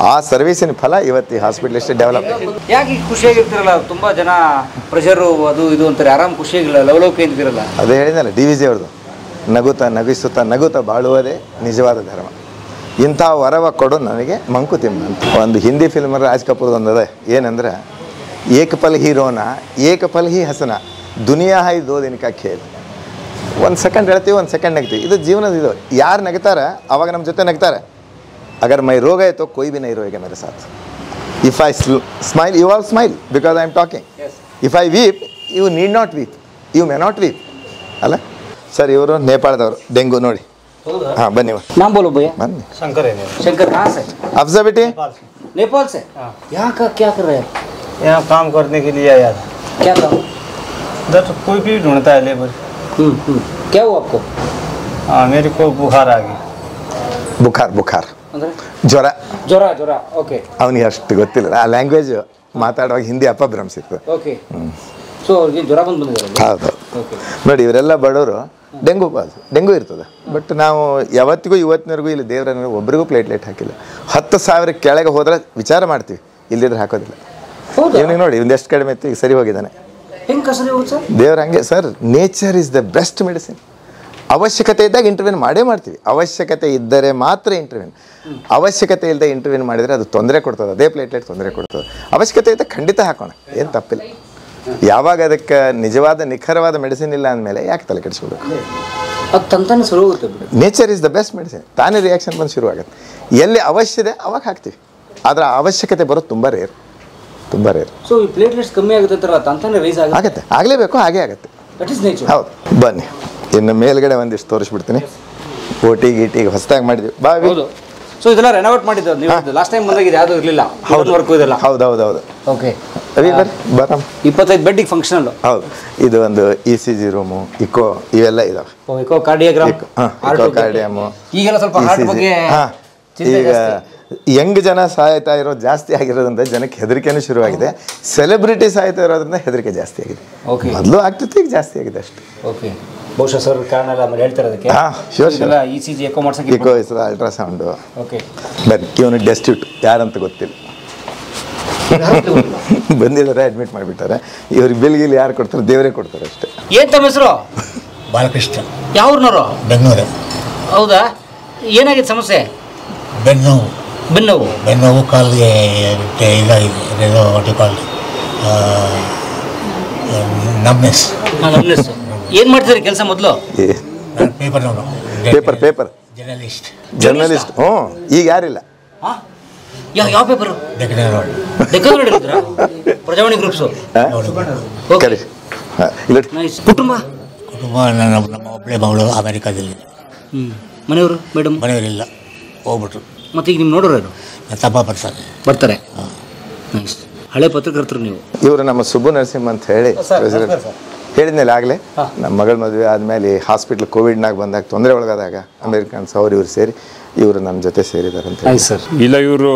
ಆ ಸರ್ವಿಸಿನ ಫಲ ಇವತ್ತು ಈ ಹಾಸ್ಪಿಟ್ಲ್ ಎಷ್ಟು ಡೆವಲಪ್ ಯಾಕೆ ಖುಷಿಯಾಗಿರ್ತಿರಲ್ಲ ತುಂಬಾ ಜನ ಪ್ರೆಷರು ಅದು ಇದು ಅಂತಾರೆ. ಆರಾಮ್ ಖುಷಿಯಾಗಿಲ್ಲ ಲವಲೋಕೆ ಅಂತಿರಲ್ಲ ಅದೇ ಹೇಳಿದಲ್ಲ ಡಿ ವಿ ಜಿ ಅವ್ರದ್ದು. ನಗುತ್ತಾ ನಗಿಸುತ್ತಾ ನಗುತ್ತಾ ಬಾಳುವುದೇ ನಿಜವಾದ ಧರ್ಮ. ಇಂಥ ವರವ ಕೊಡು ನನಗೆ ಮಂಕುತಿಮ್ಮ ಅಂತ. ಒಂದು ಹಿಂದಿ ಫಿಲ್ಮ್ ರಾಜ್ ಕಪೂರ್ದು ಒಂದು ಅದೇ ಏನಂದ್ರೆ ಏಕಪಲ್ ಹೀರೋನ ಏಕಪಲ್ ಹಿ ಹಸನ ದುನಿಯಾ ಹೈ ದೋ ದಿನ ಖೇಲ್. ಒಂದು ಸೆಕೆಂಡ್ ಹೇಳ್ತೀವಿ ಒಂದು ಸೆಕೆಂಡ್ ನಗ್ತೀವಿ. ಇದು ಜೀವನದ ಇದು. ಯಾರು ನಗ್ತಾರೆ ಅವಾಗ ನಮ್ಮ ಜೊತೆ ನಗ್ತಾರೆ. ಅಗರ್ ಮೈ ರೋಗ ಆಯಿತು ಕೊಯ್ ಬಿ ನೈ ರೋಗ ಮೇರೆ ಸಾಥ್ if I smile you all smile because I am talking if I weep you need not weep you may not weep ಅಲ್ಲ ಸರ್ ಇವರು ನೇಪಾಳದವರು ಡೆಂಗು ನೋಡಿ ಹಾಂ ಬನ್ನಿ नाम बोलो भैया ಬನ್ನಿ शंकर है मेरा शंकर कहाँ से ಅಫ್ಜಾ ಬೇಟಿ नेपाल से यहाँ का क्या कर रहे हैं यहाँ काम करने के लिए आया था क्या काम इधर तो कोई भी ढूंढता है लेबर हम्म, हम्म। क्या हुआ आपको हाँ मेरे को बुखार आ गई ಬುಖಾರ್ ಬುಖಾರ್ ಅಂದ್ರೆ ಜ್ವರ. ಜ್ವರ ಜ್ವರ. ಓಕೆ ಅವನಿಗೆ ಅಷ್ಟು ಗೊತ್ತಿಲ್ಲ. ಆ ಲ್ಯಾಂಗ್ವೇಜ್ ಮಾತಾಡುವಾಗ ಹಿಂದಿ ಅಪಭ್ರಂಶಿತ್ತು. ಓಕೆ ಸೊ ಜ್ವರ ಬಂದು ಹೌದು. ನೋಡಿ ಇವರೆಲ್ಲ ಬಡವರು ಡೆಂಗು ಬಾಸು ಡೆಂಗು ಇರ್ತದೆ. ಬಟ್ ನಾವು ಯಾವತ್ತಿಗೂ ಇವತ್ತಿನವರೆಗೂ ಇಲ್ಲಿ ದೇವರ ಒಬ್ಬರಿಗೂ ಪ್ಲೇಟ್ಲೆಟ್ ಹಾಕಿಲ್ಲ. ಹತ್ತು ಸಾವಿರ ಕೆಳಗೆ ಹೋದ್ರೆ ವಿಚಾರ ಮಾಡ್ತೀವಿ. ಇಲ್ಲಿದ್ರೆ ಹಾಕೋದಿಲ್ಲ. ಇವನಿಗೆ ನೋಡಿ ಇವ್ನು ಎಷ್ಟು ಕಡಿಮೆ ಇತ್ತು ಈಗ ಸರಿ ಹೋಗಿದ್ದಾನೆ. ದೇವ್ರ ಹಂಗೆ sir nature is the best medicine ಅವಶ್ಯಕತೆ ಇದ್ದಾಗ ಇಂಟರ್ವ್ಯೂನ್ ಮಾಡೇ ಮಾಡ್ತೀವಿ. ಅವಶ್ಯಕತೆ ಇದ್ದರೆ ಮಾತ್ರ ಇಂಟರ್ವ್ಯೂನ್ ಅವಶ್ಯಕತೆ ಇಲ್ಲದೆ ಇಂಟರ್ವ್ಯೂನ್ ಮಾಡಿದರೆ ಅದು ತೊಂದರೆ ಕೊಡ್ತದೆ. ಅದೇ ಪ್ಲೇಟ್ಲೆಟ್ ತೊಂದರೆ ಕೊಡ್ತದೆ. ಅವಶ್ಯಕತೆ ಇದ್ದಾಗ ಖಂಡಿತ ಹಾಕೋಣ. ಏನು ತಪ್ಪಿಲ್ಲ. ಯಾವಾಗ ಅದಕ್ಕೆ ನಿಜವಾದ ನಿಖರವಾದ ಮೆಡಿಸಿನ್ ಇಲ್ಲ ಅಂದಮೇಲೆ ಯಾಕೆ ತಲೆ ಕೆಡಿಸ್ಬೇಕು nature is the best medicine ತಾನೇ ರಿಯಾಕ್ಷನ್ ಬಂದು ಶುರುವಾಗುತ್ತೆ ಎಲ್ಲಿ ಅವಶ್ಯ ಇದೆ ಅವಾಗ ಹಾಕ್ತೀವಿ. ಅದರ ಅವಶ್ಯಕತೆ ಬರೋದು ತುಂಬ ರೇರ್ ತುಂಬ ರೇರ್ ಸೊ ಈ ಪ್ಲೇಟ್ಲೆಟ್ಸ್ ಕಮ್ಮಿ ಆಗುತ್ತೆ ಆಗುತ್ತೆ. ಆಗತ್ತೆ. ಆಗಲೇಬೇಕು ಹಾಗೆ ಆಗುತ್ತೆ. ದಟ್ ಇಸ್ ನೇಚರ್ ಹೌದು. ಬನ್ನಿ. ಇನ್ನು ಮೇಲ್ಗಡೆ ಒಂದಿಷ್ಟು ತೋರಿಸ್ಬಿಡ್ತೀನಿ. ಓಟಿ ಗೀಟಿ ಹೊಸದಾಗಿ ಮಾಡಿದ್ವಿ. ಬಾವಿ ಸೊ ಇದೆಲ್ಲ ರೆನೋವೇಟ್ ಮಾಡಿದ್ದು ನೀವು ಲಾಸ್ಟ್ ಟೈಮ್ ಬಂದಾಗ ಇದು ಯಾವುದು ಇರಲಿಲ್ಲ. ಹೌದು. ವರ್ಕು ಇದೆಲ್ಲ. ಹೌದು ಹೌದು ಹೌದು ಓಕೆ ರವಿ ಬರಮ್ ಇಪ್ಪತ್ತೈದು ಬೆಡ್ಡಿಗೆ ಫಂಕ್ಷನಲ್ ಹೌದು. ಇದು ಒಂದು E C G room eco ಇವೆಲ್ಲ ಇದಾವೆ. ಇಕೋ ಕಾರ್ಡಿಯೋಗ್ರಾಮ್ ಇಕೋ ಹಾಂ ಕಾರ್ಡಿಯಮು ಈಗೆಲ್ಲ ಸ್ವಲ್ಪ ಹಾರ್ಟ್ ಬಗ್ಗೆ ಹಾಂ. ಚಿಂತೆ ಈಗ ಯಂಗ್ ಜನ ಸಾಯ್ತಾ ಇರೋ ಜಾಸ್ತಿ ಆಗಿರೋದ್ರಿಂದ ಜನಕ್ಕೆ ಹೆದರಿಕೆನೂ ಶುರುವಾಗಿದೆ. ಸೆಲೆಬ್ರಿಟಿ ಸಾಯ್ತಾ ಇರೋದ್ರಿಂದ ಹೆದರಿಕೆ ಜಾಸ್ತಿ ಆಗಿದೆ. ಓಕೆ ಮೊದಲು ಆಗ್ತಿತ್ತು ಈಗ ಜಾಸ್ತಿ ಆಗಿದೆ ಅಷ್ಟೇ. ಓಕೆ ಬಹುಶಃ ಸರ್ ಕಾರಣ ಎಲ್ಲ ಆಮೇಲೆ ಹೇಳ್ತಾರೆ ಅದಕ್ಕೆ. ಹಾ, sure. E C G echo ಮಾಡ್ಸಕ್ಕೆ echo ಹೆಸರು ಅಲ್ಟ್ರಾಸೌಂಡು ಓಕೆ ಬನ್ನಿ ಇವನು ಡೆಸ್ಟ್ಯೂಟ್ ಯಾರಂತ ಗೊತ್ತಿಲ್ಲ. ಬಂದಿದ್ದಾರೆ ಅಡ್ಮಿಟ್ ಮಾಡಿಬಿಟ್ಟಾರೆ. ಇವ್ರಿಗೆ ಬಿಲ್ ಗಿಲ್ ಯಾರು ಕೊಡ್ತಾರೆ? ದೇವರೇ ಕೊಡ್ತಾರೆ ಅಷ್ಟೇ. ಏನ್ ತಮ್ಮ ಹೆಸರು? ಬಾಲಕೃಷ್ಣ. ಯಾವ ಊರ್ನವರು ಬೆನ್ನೂರು. ಹೌದಾ? ಏನಾಗಿದೆ ಸಮಸ್ಯೆ? ಬೆನ್ನೋವು. ಬೆನ್ನೋವು. ಬೆನ್ನೋವು ಕಾಲಿಗೆ ಇದಾಗಿದೆ. ಏನೋ ವಾಟ್ ಕಾಲ್ ನಮ್ನೆಸ್. ನಮ್ನೆಸ್. ಏನ್ ಮಾಡ್ತೀರಿ ಕೆಲಸ ಮೊದಲು? ನಾನು ಪೇಪರ್ನವನು ಪೇಪರ್ ಪೇಪರ್. ಜರ್ನಲಿಸ್ಟ್. ಜರ್ನಲಿಸ್ಟ್. ಹ್ಞೂ. ಈಗ ಯಾರಿಲ್ಲ? ಯಾವ ಯಾವ ಪೇಪರು? ಪ್ರಜಾವಾಣಿ ಗ್ರೂಪ್ಸು. ಹಾ? ಓಕೆ. ಕರಿ. ನೈಸ್. ಕುಟುಂಬ? ಕುಟುಂಬ ನನ್ನ ನಮ್ಮ ಒಬ್ಬಳೆ ಮಗಳು ಅಮೆರಿಕಾದಲ್ಲಿ. ಹ್ಮ್. ಮನೆಯವರು ಮೇಡಮ್? ಮನೆಯವರಿಲ್ಲ. ಹೋಗ್ಬಿಟ್ರು. ಮತ್ತೆ ಈಗ ನಿಮ್ಮ ನೋಡೋರು ಯಾರು? ನನ್ನ ಬರ್ತಾರೆ. ಬರ್ತಾರೆ ನೈಸ್. ಹಳೆ ಪತ್ರಕರ್ತರು ನೀವು. ಇವರು ನಮ್ಮ ಸುಬ್ಬು ನರಸಿಂಹ ಅಂತ ಹೇಳಿ ಪ್ರೆಸಿಡೆಂಟ್ ಹೇಳಿದ್ಮೇಲೆ ಆಗಲೇ? ನಮ್ಮ ಮಗಳ ಮದುವೆ ಆದಮೇಲೆ ಹಾಸ್ಪಿಟ್ಲ್ ಕೋವಿಡ್ನಾಗ ಬಂದಾಗ ತೊಂದರೆ ಒಳಗಾದಾಗ ಅಮೇರಿಕನ್ಸ್ ಅವ್ರು ಇವ್ರು ಸೇರಿ ಇವರು ನಮ್ಮ ಜೊತೆ ಸೇರಿದ್ದಾರೆ ಅಂತ ಹೇಳಿ ಸರ್. ಇಲ್ಲ ಇವರು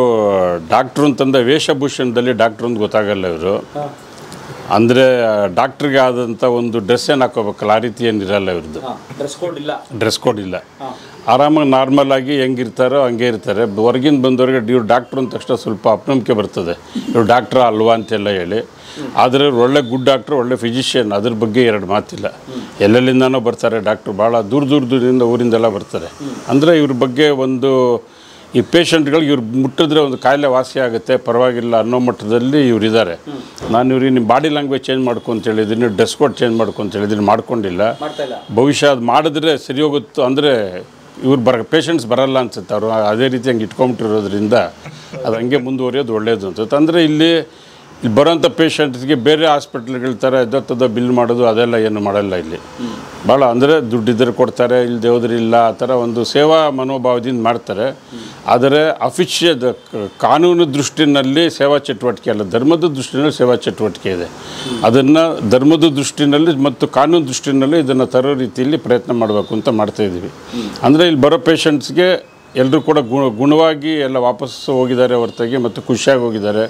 ಡಾಕ್ಟ್ರು ಅಂತಂದ ವೇಷಭೂಷಣದಲ್ಲಿ ಡಾಕ್ಟ್ರು ಅಂತ ಗೊತ್ತಾಗಲ್ಲ ಇವರು. ಅಂದರೆ ಡಾಕ್ಟ್ರಿಗೆ ಆದಂಥ ಒಂದು ಡ್ರೆಸ್ ಏನು ಹಾಕೋಬೇಕಲ್ಲ? ಆ ರೀತಿ ಏನಿರಲ್ಲ ಇವ್ರದ್ದು ಡ್ರೆಸ್ ಕೋಡ್ ಇಲ್ಲ. ಡ್ರೆಸ್ ಕೋಡ್ ಇಲ್ಲ. ಆರಾಮಾಗಿ ನಾರ್ಮಲ್ ಆಗಿ ಹೆಂಗಿರ್ತಾರೋ ಹಂಗೆ ಇರ್ತಾರೆ. ಹೊರಗಿಂದ ಬಂದವ್ರಿಗೆ ಇವ್ರು ಡಾಕ್ಟ್ರು ಅಂದ ತಕ್ಷಣ ಸ್ವಲ್ಪ ಅಪನಂಬಿಕೆ ಬರ್ತದೆ. ಇವ್ರು ಡಾಕ್ಟ್ರ ಅಲ್ವಾ ಅಂತೆಲ್ಲ ಹೇಳಿ. ಆದರೆ ಒಳ್ಳೆ ಗುಡ್ ಡಾಕ್ಟ್ರು ಒಳ್ಳೆ ಫಿಸಿಷಿಯನ್ ಅದ್ರ ಬಗ್ಗೆ ಎರಡು ಮಾತಿಲ್ಲ. ಎಲ್ಲೆಲ್ಲಿಂದನೋ ಬರ್ತಾರೆ ಡಾಕ್ಟ್ರು ಭಾಳ ದೂರ ದೂರ ದೂರದಿಂದ ಊರಿಂದೆಲ್ಲ ಬರ್ತಾರೆ. ಅಂದರೆ ಇವ್ರ ಬಗ್ಗೆ ಒಂದು ಈ ಪೇಷಂಟ್ಗಳಿಗೆ ಇವ್ರು ಮುಟ್ಟಿದ್ರೆ ಒಂದು ಕಾಯಿಲೆ ವಾಸಿ ಆಗುತ್ತೆ ಪರವಾಗಿಲ್ಲ ಅನ್ನೋ ಮಟ್ಟದಲ್ಲಿ ಇವ್ರು ಇದ್ದಾರೆ ನಾನು ಇವ್ರಿಗೆ ನಿಮ್ಮ ಬಾಡಿ ಲ್ಯಾಂಗ್ವೇಜ್ ಚೇಂಜ್ ಮಾಡ್ಕೊಂತ ಹೇಳಿದ್ದೀನಿ ಡ್ರೆಸ್ ಕೋಡ್ ಚೇಂಜ್ ಮಾಡ್ಕೊಂತ ಹೇಳಿದ್ದೀನಿ ಮಾಡ್ಕೊಂಡಿಲ್ಲ. ಭವಿಷ್ಯ ಅದು ಮಾಡಿದ್ರೆ ಸರಿ ಹೋಗುತ್ತೋ ಅಂದರೆ ಇವ್ರು ಬರ ಪೇಷಂಟ್ಸ್ ಬರಲ್ಲ ಅನ್ಸುತ್ತೆ. ಅವರು ಅದೇ ರೀತಿ ಹಂಗೆ ಇಟ್ಕೊಂಬಿಟ್ಟಿರೋದ್ರಿಂದ ಅದು ಹಂಗೆ ಮುಂದುವರಿಯೋದು ಒಳ್ಳೆಯದು ಅನ್ಸುತ್ತೆ. ಅಂದರೆ ಇಲ್ಲಿ ಇಲ್ಲಿ ಬರೋಂಥ ಪೇಷಂಟ್ಸ್ಗೆ ಬೇರೆ ಹಾಸ್ಪಿಟ್ಲ್ಗಳ ಥರ ಎದ್ದತ್ತದ ಬಿಲ್ ಮಾಡೋದು ಅದೆಲ್ಲ ಏನು ಮಾಡಲ್ಲ ಇಲ್ಲಿ. ಭಾಳ ಅಂದರೆ ದುಡ್ಡಿದ್ರೆ ಕೊಡ್ತಾರೆ, ಇಲ್ಲಿ ದೇವ್ರ ಇಲ್ಲ, ಆ ಥರ ಒಂದು ಸೇವಾ ಮನೋಭಾವದಿಂದ ಮಾಡ್ತಾರೆ. ಆದರೆ ಅಫಿಷಿಯದ ಕಾನೂನು ದೃಷ್ಟಿನಲ್ಲಿ ಸೇವಾ ಚಟುವಟಿಕೆ ಅಲ್ಲ, ಧರ್ಮದ ದೃಷ್ಟಿನಲ್ಲಿ ಸೇವಾ ಚಟುವಟಿಕೆ ಇದೆ. ಅದನ್ನು ಧರ್ಮದ ದೃಷ್ಟಿನಲ್ಲಿ ಮತ್ತು ಕಾನೂನು ದೃಷ್ಟಿನಲ್ಲಿ ಇದನ್ನು ತರೋ ರೀತಿಯಲ್ಲಿ ಪ್ರಯತ್ನ ಮಾಡಬೇಕು ಅಂತ ಮಾಡ್ತಾಯಿದ್ದೀವಿ ಅಂದರೆ ಇಲ್ಲಿ ಬರೋ ಪೇಷಂಟ್ಸ್ಗೆ ಎಲ್ಲರೂ ಕೂಡ ಗುಣ ಗುಣವಾಗಿ ಎಲ್ಲ ವಾಪಸ್ ಹೋಗಿದ್ದಾರೆ ಹೊರತಾಗಿ ಮತ್ತು ಖುಷಿಯಾಗಿ ಹೋಗಿದ್ದಾರೆ.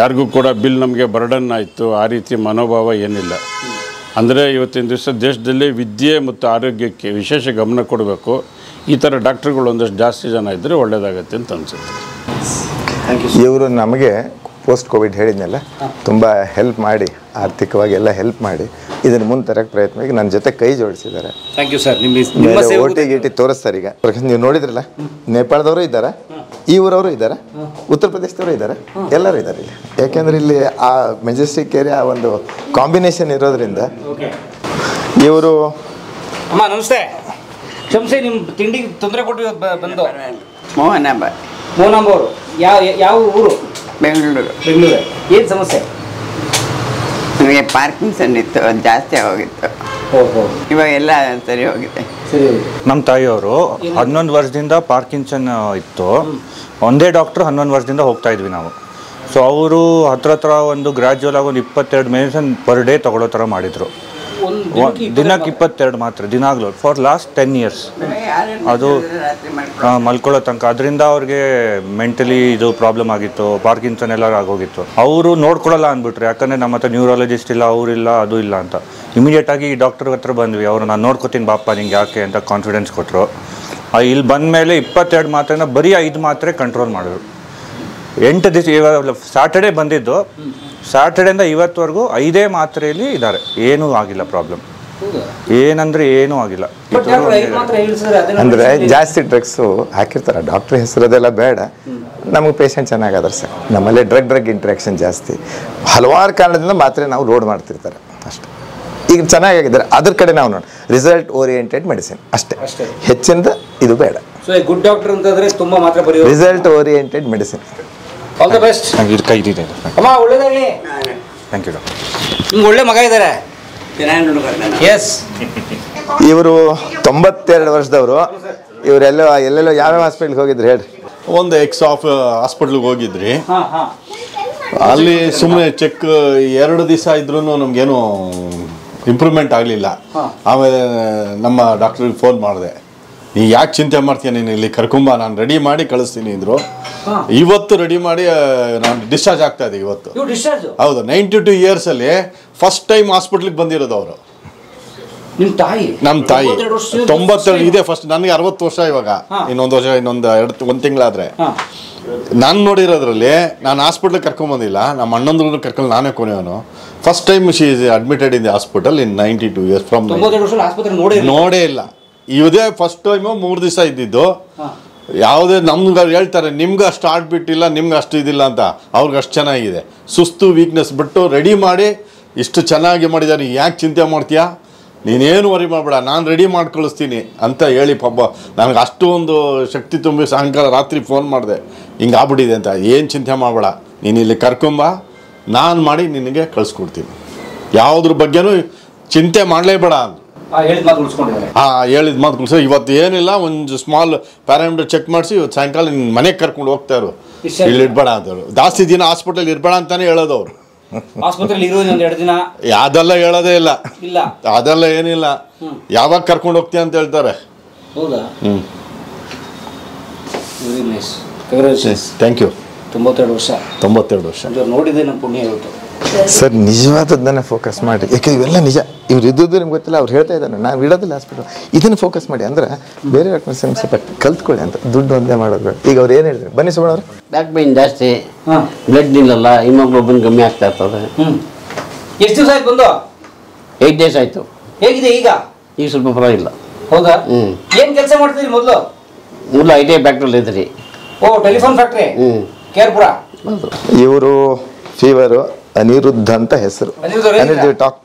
ಯಾರಿಗೂ ಕೂಡ ಬಿಲ್ ನಮಗೆ ಬರ್ಡನ್ ಆಯಿತು. ಆ ರೀತಿ ಮನೋಭಾವ ಏನಿಲ್ಲ. ಅಂದರೆ ಇವತ್ತಿನ ದಿವಸ ದೇಶದಲ್ಲಿ ವಿದ್ಯೆ ಮತ್ತು ಆರೋಗ್ಯಕ್ಕೆ ವಿಶೇಷ ಗಮನ ಕೊಡಬೇಕು. ಈ ಥರ ಡಾಕ್ಟ್ರುಗಳು ಒಂದಷ್ಟು ಜಾಸ್ತಿ ಜನ ಇದ್ದರೆ ಒಳ್ಳೆಯದಾಗತ್ತೆ ಅಂತ ಅನಿಸುತ್ತೆ. ಇವರು ನಮಗೆ ಪೋಸ್ಟ್ ಕೋವಿಡ್ ಹೇಳಿದ್ನಲ್ಲ ತುಂಬ ಹೆಲ್ಪ್ ಮಾಡಿ ಆರ್ಥಿಕವಾಗಿ ಎಲ್ಲ ಹೆಲ್ಪ್ ಮಾಡಿ ಇದನ್ನು ಮುಂದೆ ತರಕ್ಕೆ ಪ್ರಯತ್ನ ಈಗ ನನ್ನ ಜೊತೆ ಕೈ ಜೋಡಿಸಿದ್ದಾರೆ. ಥ್ಯಾಂಕ್ ಯು ಸರ್ ನಿಮ್ಮ ನಿಮ್ಮ ಸೇವೆ ಓಟಿ ಗೀಟಿ ತೋರಿಸ್ತಾರೆ ಈಗ. ಯಾಕಂದ್ರೆ ನೀವು ನೋಡಿದ್ರಲ್ಲ? ನೇಪಾಳದವರು ಇದ್ದಾರೆ? ಈ ಊರವರು ಇದ್ದಾರೆ? ಉತ್ತರ ಪ್ರದೇಶದವರು ಇದ್ದಾರೆ? ಎಲ್ಲರೂ ಇದ್ದಾರೆ ಇಲ್ಲಿ. ಯಾಕೆಂದ್ರೆ ಇಲ್ಲಿ ಆ ಮೆಜೆಸ್ಟಿಕ್ ಏರಿಯಾ ಒಂದು ಕಾಂಬಿನೇಷನ್ ಇರೋದ್ರಿಂದ ಇವರು ಅಮ್ಮ ನಮಸ್ತೆ. ಕ್ಷಮಿಸಿ ನಿಮ್ಮ ತಿಂಡಿ ತೊಂದರೆ ಕೊಟ್ಟು ಬಂದು. ಮೋಹನಾಂಬ ಮೋನಾಂಬ ಅವರು. ಯಾವ ಯಾವ ಊರು? ಬೆಂಗಳೂರು. ಬೆಂಗಳೂರು. ಏನು ಸಮಸ್ಯೆ? ನನಗೆ ಪಾರ್ಕಿನ್ಸನ್ ಇತ್ತು ಅದು ಜಾಸ್ತಿ ಆಗೋಗಿತ್ತು. ಓಹೋ. ಇವಾಗ ಎಲ್ಲ ಸರಿ ಹೋಗಿದೆ. ಸರಿ ನಮ್ಮ ತಾಯಿಯವರು ಹನ್ನೊಂದು ವರ್ಷದಿಂದ ಪಾರ್ಕಿನ್ಸನ್ ಇತ್ತು. ಒಂದೇ ಡಾಕ್ಟರ್ ಹನ್ನೊಂದು ವರ್ಷದಿಂದ ಹೋಗ್ತಾ ಇದ್ವಿ ನಾವು. ಸೊ ಅವರು ಹತ್ರ ಹತ್ರ ಒಂದು ಗ್ರ್ಯಾಜುವಲ್ ಆಗಿ ಒಂದು ಇಪ್ಪತ್ತೆರಡು ಮೆಡಿಸನ್ ಪರ್ ಡೇ ತಗೊಳ್ಳೋ ಥರ ಮಾಡಿದರು. ದಿನಕ್ಕೆ ಇಪ್ಪತ್ತೆರಡು ಮಾತ್ರ ದಿನಾಗ್ಲೂ ಫಾರ್ ಲಾಸ್ಟ್ ಟೆನ್ ಇಯರ್ಸ್ ಅದು ಮಲ್ಕೊಳ್ಳೋ ತನಕ. ಅದರಿಂದ ಅವ್ರಿಗೆ ಮೆಂಟಲಿ ಇದು ಪ್ರಾಬ್ಲಮ್ ಆಗಿತ್ತು ಪಾರ್ಕಿನ್ಸನ್ ಎಲ್ಲ ಆಗೋಗಿತ್ತು. ಅವರು ನೋಡ್ಕೊಳ್ಳಲ್ಲ ಅಂದ್ಬಿಟ್ರೆ ಯಾಕಂದರೆ ನಮ್ಮ ಹತ್ರ ನ್ಯೂರಾಲಜಿಸ್ಟ್ ಇಲ್ಲ ಅವರಿಲ್ಲ ಅದು ಇಲ್ಲ ಅಂತ. ಇಮಿಡಿಯೇಟ್ ಆಗಿ ಈ ಡಾಕ್ಟರ್ ಹತ್ರ ಬಂದ್ವಿ ಅವರು ನಾನು ನೋಡ್ಕೋತೀನಿ ಬಾಪ ನಿಂಗೆ ಯಾಕೆ? ಅಂತ ಕಾನ್ಫಿಡೆನ್ಸ್ ಕೊಟ್ಟರು ಇಲ್ಲಿ ಬಂದ ಮೇಲೆ ಇಪ್ಪತ್ತೆರಡು ಮಾತ್ರೆನ ಬರೀ ಐದು ಮಾತ್ರೆ ಕಂಟ್ರೋಲ್ ಮಾಡಿದ್ರು. ಎಂಟು ದಿವಸ ಇವಾಗ ಸ್ಯಾಟರ್ಡೆ ಬಂದಿದ್ದು. ಸ್ಯಾಟರ್ಡೆಯಿಂದ ಇವತ್ತವರೆಗೂ ಐದೇ ಮಾತ್ರೆಯಲ್ಲಿ ಇದ್ದಾರೆ. ಏನೂ ಆಗಿಲ್ಲ ಪ್ರಾಬ್ಲಮ್ ಏನಂದ್ರೆ ಏನೂ ಆಗಿಲ್ಲ. ಬಟ್ ಯಾರು ಮಾತ್ರ ಹೇಳಿಸಿದ್ರೆ ಅದನ್ನ ಅಂದರೆ ಜಾಸ್ತಿ ಡ್ರಗ್ಸು ಹಾಕಿರ್ತಾರೆ. ಡಾಕ್ಟ್ರ್ ಹೆಸರದೆಲ್ಲ ಬೇಡ. ನಮಗೆ ಪೇಷಂಟ್ ಚೆನ್ನಾಗಾದ್ರೆ ಸರ್ ನಮ್ಮಲ್ಲಿ ಡ್ರಗ್ ಡ್ರಗ್ ಇಂಟ್ರಾಕ್ಷನ್ ಜಾಸ್ತಿ. ಹಲವಾರು ಕಾರಣದಿಂದ ಮಾತ್ರೆ ನಾವು ರೋಡ್ ಮಾಡ್ತಿರ್ತಾರೆ. ಅಷ್ಟೇ. ಈಗ ಚೆನ್ನಾಗಿದ್ದಾರೆ ಅದ್ರ ಕಡೆ ನಾವು ನೋಡಿ ರಿಸಲ್ಟ್ ಓರಿಯೆಂಟೆಡ್ ಮೆಡಿಸಿನ್ ಅಷ್ಟೇ. ಹೆಚ್ಚಿಂದ ಇದು ಬೇಡ. ಸೊ ಗುಡ್ ಡಾಕ್ಟರ್ ಅಂತಂದ್ರೆ ತುಂಬಾ ಮಾತ್ರ result oriented medicine all the best ಇದು ಕೈ ಇದೆ. ಅಮ್ಮ ಒಳ್ಳೇದಾಗಲಿ. Thank you doctor. ನಿಮ್ಗೆ ಒಳ್ಳೆ ಮಗ ಇದ್ದಾರೆ ಎಸ್ ಇವರು ತೊಂಬತ್ತೆರಡು ವರ್ಷದವರು. ಇವರೆಲ್ಲೋ ಎಲ್ಲೆಲ್ಲೋ ಯಾವ್ಯಾವ ಹಾಸ್ಪಿಟ್ಲ್ಗೆ ಹೋಗಿದ್ರು ಹೇಳ್ರಿ. ಒಂದು ಎಕ್ಸ್ ಆಫ್ ಹಾಸ್ಪಿಟ್ಲ್ಗೆ ಹೋಗಿದ್ರಿ. ಹಾಂ ಹಾಂ. ಅಲ್ಲಿ ಸುಮ್ಮನೆ ಚೆಕ್ ಎರಡು ದಿವಸ ಇದ್ರೂ ನಮಗೇನು ಇಂಪ್ರೂವ್ಮೆಂಟ್ ಆಗಲಿಲ್ಲ. ಆಮೇಲೆ ನಮ್ಮ ಡಾಕ್ಟ್ರಿಗೆ ಫೋನ್ ಮಾಡಿದೆ. ನೀ ಯಾಕೆ ಚಿಂತೆ ಮಾಡ್ತೀಯ ನೀನು ಇಲ್ಲಿ ಕರ್ಕೊಂಬ ನಾನು ರೆಡಿ ಮಾಡಿ ಕಳಿಸ್ತೀನಿ ಇದ್ರು ಇವತ್ತು ರೆಡಿ ಮಾಡಿ ನಾನು ಡಿಸ್ಚಾರ್ಜ್ ಆಗ್ತಾ ಇದೆ ಇವತ್ತು. ಹೌದು ನೈಂಟಿ ಟು ಇಯರ್ಸಲ್ಲಿ ಫಸ್ಟ್ ಟೈಮ್ ಹಾಸ್ಪಿಟ್ಲಿಗೆ ಬಂದಿರೋದು ಅವರು. ನಿಮ್ಮ ತಾಯಿ? ತೊಂಬತ್ತೆರಡು ಇದೆ ಫಸ್ಟ್ ನನಗೆ ಅರವತ್ತು ವರ್ಷ ಇವಾಗ. ಇನ್ನೊಂದು ವರ್ಷ ಇನ್ನೊಂದು ಎರಡು ಒಂದು ತಿಂಗಳಾದ್ರೆ. ನಾನು ನೋಡಿರೋದ್ರಲ್ಲಿ ನಾನು ಹಾಸ್ಪಿಟ್ಲಿಗೆ ಕರ್ಕೊಂಬಂದಿಲ್ಲ ನಮ್ಮ ಅಣ್ಣಂದ್ರು ಕರ್ಕೊಂಡು ನಾನೇ ಕೊನೆಯವನು. First time she is admitted in the hospital in ninety two years from ನೋಡೇ ಇಲ್ಲ. ಇದೇ ಫಸ್ಟ್ ಟೈಮು ಮೂರು ದಿವಸ ಇದ್ದಿದ್ದು. ಯಾವುದೇ ನಮ್ಗೆ ಹೇಳ್ತಾರೆ ನಿಮ್ಗೆ ಅಷ್ಟು ಆಡ್ಬಿಟ್ಟಿಲ್ಲ ನಿಮ್ಗೆ ಅಷ್ಟು ಇದಿಲ್ಲ ಅಂತ. ಅವ್ರಿಗೆ ಅಷ್ಟು ಚೆನ್ನಾಗಿದೆ. ಸುಸ್ತು ವೀಕ್ನೆಸ್ ಬಿಟ್ಟು ರೆಡಿ ಮಾಡಿ ಇಷ್ಟು ಚೆನ್ನಾಗಿ ಮಾಡಿದ್ದಾರೆ. ಯಾಕೆ ಚಿಂತೆ ಮಾಡ್ತೀಯಾ? ನೀನೇನು ವರಿ ಮಾಡಬೇಡ ನಾನು ರೆಡಿ ಮಾಡಿ ಕಳಿಸ್ತೀನಿ ಅಂತ ಹೇಳಿ ಪಾಪ ನನಗೆ ಅಷ್ಟು ಒಂದು ಶಕ್ತಿ ತುಂಬಿ ಸಾಯಂಕಾಲ ರಾತ್ರಿ ಫೋನ್ ಮಾಡಿದೆ. ಹಿಂಗೆ ಆಗ್ಬಿಟ್ಟಿದೆ ಅಂತ. ಏನು ಚಿಂತೆ ಮಾಡಬೇಡ. ನೀನು ಇಲ್ಲಿ ಕರ್ಕೊಂಬ ನಾನು ಮಾಡಿ ನಿನಗೆ ಕಳಿಸ್ಕೊಡ್ತೀನಿ. ಯಾವುದ್ರ ಬಗ್ಗೆನೂ ಚಿಂತೆ ಮಾಡಲೇಬೇಡ ಅಂತ. ಹೇಳಿದ ಮಾತು ಉಳಿಸ್ಕೊಂಡು ಇವತ್ತು ಏನಿಲ್ಲ ಒಂದು ಸ್ಮಾಲ್ ಪ್ಯಾರಾಮೀಟರ್ ಚೆಕ್ ಮಾಡಿಸಿ ಇವತ್ತು ಸಾಯಂಕಾಲ ನಿನ್ನ ಮನೆಗೆ ಕರ್ಕೊಂಡು ಹೋಗ್ತಾ ಇರು ಇಲ್ಲಿ ಇರ್ಬೇಡ ಅಂತವ್ರು. ಜಾಸ್ತಿ ದಿನ ಹಾಸ್ಪಿಟಲ್ ಇರಬೇಡ ಅಂತಾನೆ ಹೇಳೋದು ಅವರು ಅದೆಲ್ಲ ಹೇಳೋದೇ ಇಲ್ಲ. ಅದೆಲ್ಲ ಏನಿಲ್ಲ. ಯಾವಾಗ ಕರ್ಕೊಂಡು ಹೋಗ್ತೀಯ ಅಂತ ಹೇಳ್ತಾರೆ. ಥ್ಯಾಂಕ್ ಯು ತೊಂಬತ್ತೆರಡು ವರ್ಷ. ತೊಂಬತ್ತೆರಡು ವರ್ಷ. ನೋಡಿದೆ ನಮ್ಮ ಪುಣ್ಯ ಸರ್ ನಿಜವಾದದ್ದನ್ನ ಫೋಕಸ್ ಮಾಡಿ. ಯಾಕೆ ಇವೆಲ್ಲ ನಿಜ. ಇವ್ರು ಇದ್ದದ್ದು ನಿಮ್ಗೆ ಗೊತ್ತಿಲ್ಲ ಅವ್ರು ಹೇಳ್ತಾ ಇದ್ದಾನೆ ನಾವು ಇಡೋದಿಲ್ಲ ಹಾಸ್ಪಿಟಲ್ ಇದನ್ನು ಫೋಕಸ್ ಮಾಡಿ. ಅಂದ್ರೆ ಬೇರೆ ಡಾಕ್ಟರ್ಸ್ ಸ್ವಲ್ಪ ಕಲ್ತ್ಕೊಳ್ಳಿ ಅಂತ. ದುಡ್ಡು ಒಂದೇ ಮಾಡೋದು. ಈಗ ಅವ್ರು ಏನು ಹೇಳಿದ್ರು? ಬನ್ನಿ ಸುಬ್ಬಣ್ಣ ಅವ್ರು. ಬ್ಯಾಕ್ ಪೈನ್ ಜಾಸ್ತಿ. ಹಾಂ. ಬ್ಲಡ್ ನಿಲ್ಲಲ್ಲ. ಹಿಮೋಗ್ಲೋಬಿನ್ ಕಮ್ಮಿ ಆಗ್ತಾ ಇರ್ತದೆ. ಎಷ್ಟು ದಿವಸ ಆಯ್ತು ಬಂದು? ಏಟ್ ಡೇಸ್ ಆಯಿತು. ಹೇಗಿದೆ ಈಗ? ಈಗ ಸ್ವಲ್ಪ ಪರವಾಗಿಲ್ಲ. ಹೌದಾ? ಹ್ಮ್. ಏನು ಕೆಲಸ ಮಾಡ್ತೀರಿ ಮೊದಲು? ಮೊದಲು ಐ ಟಿ ಐ ಇದ್ರಿ. ಓ ಟೆಲಿಫೋನ್ ಫ್ಯಾಕ್ಟ್ರಿ ಹ್ಞೂ ಕೇರ್ಪುರ ಇವರು ಫೀವರು ಅನಿರುದ್ಧ ಅಂತ ಹೆಸರು. Aniruddha talk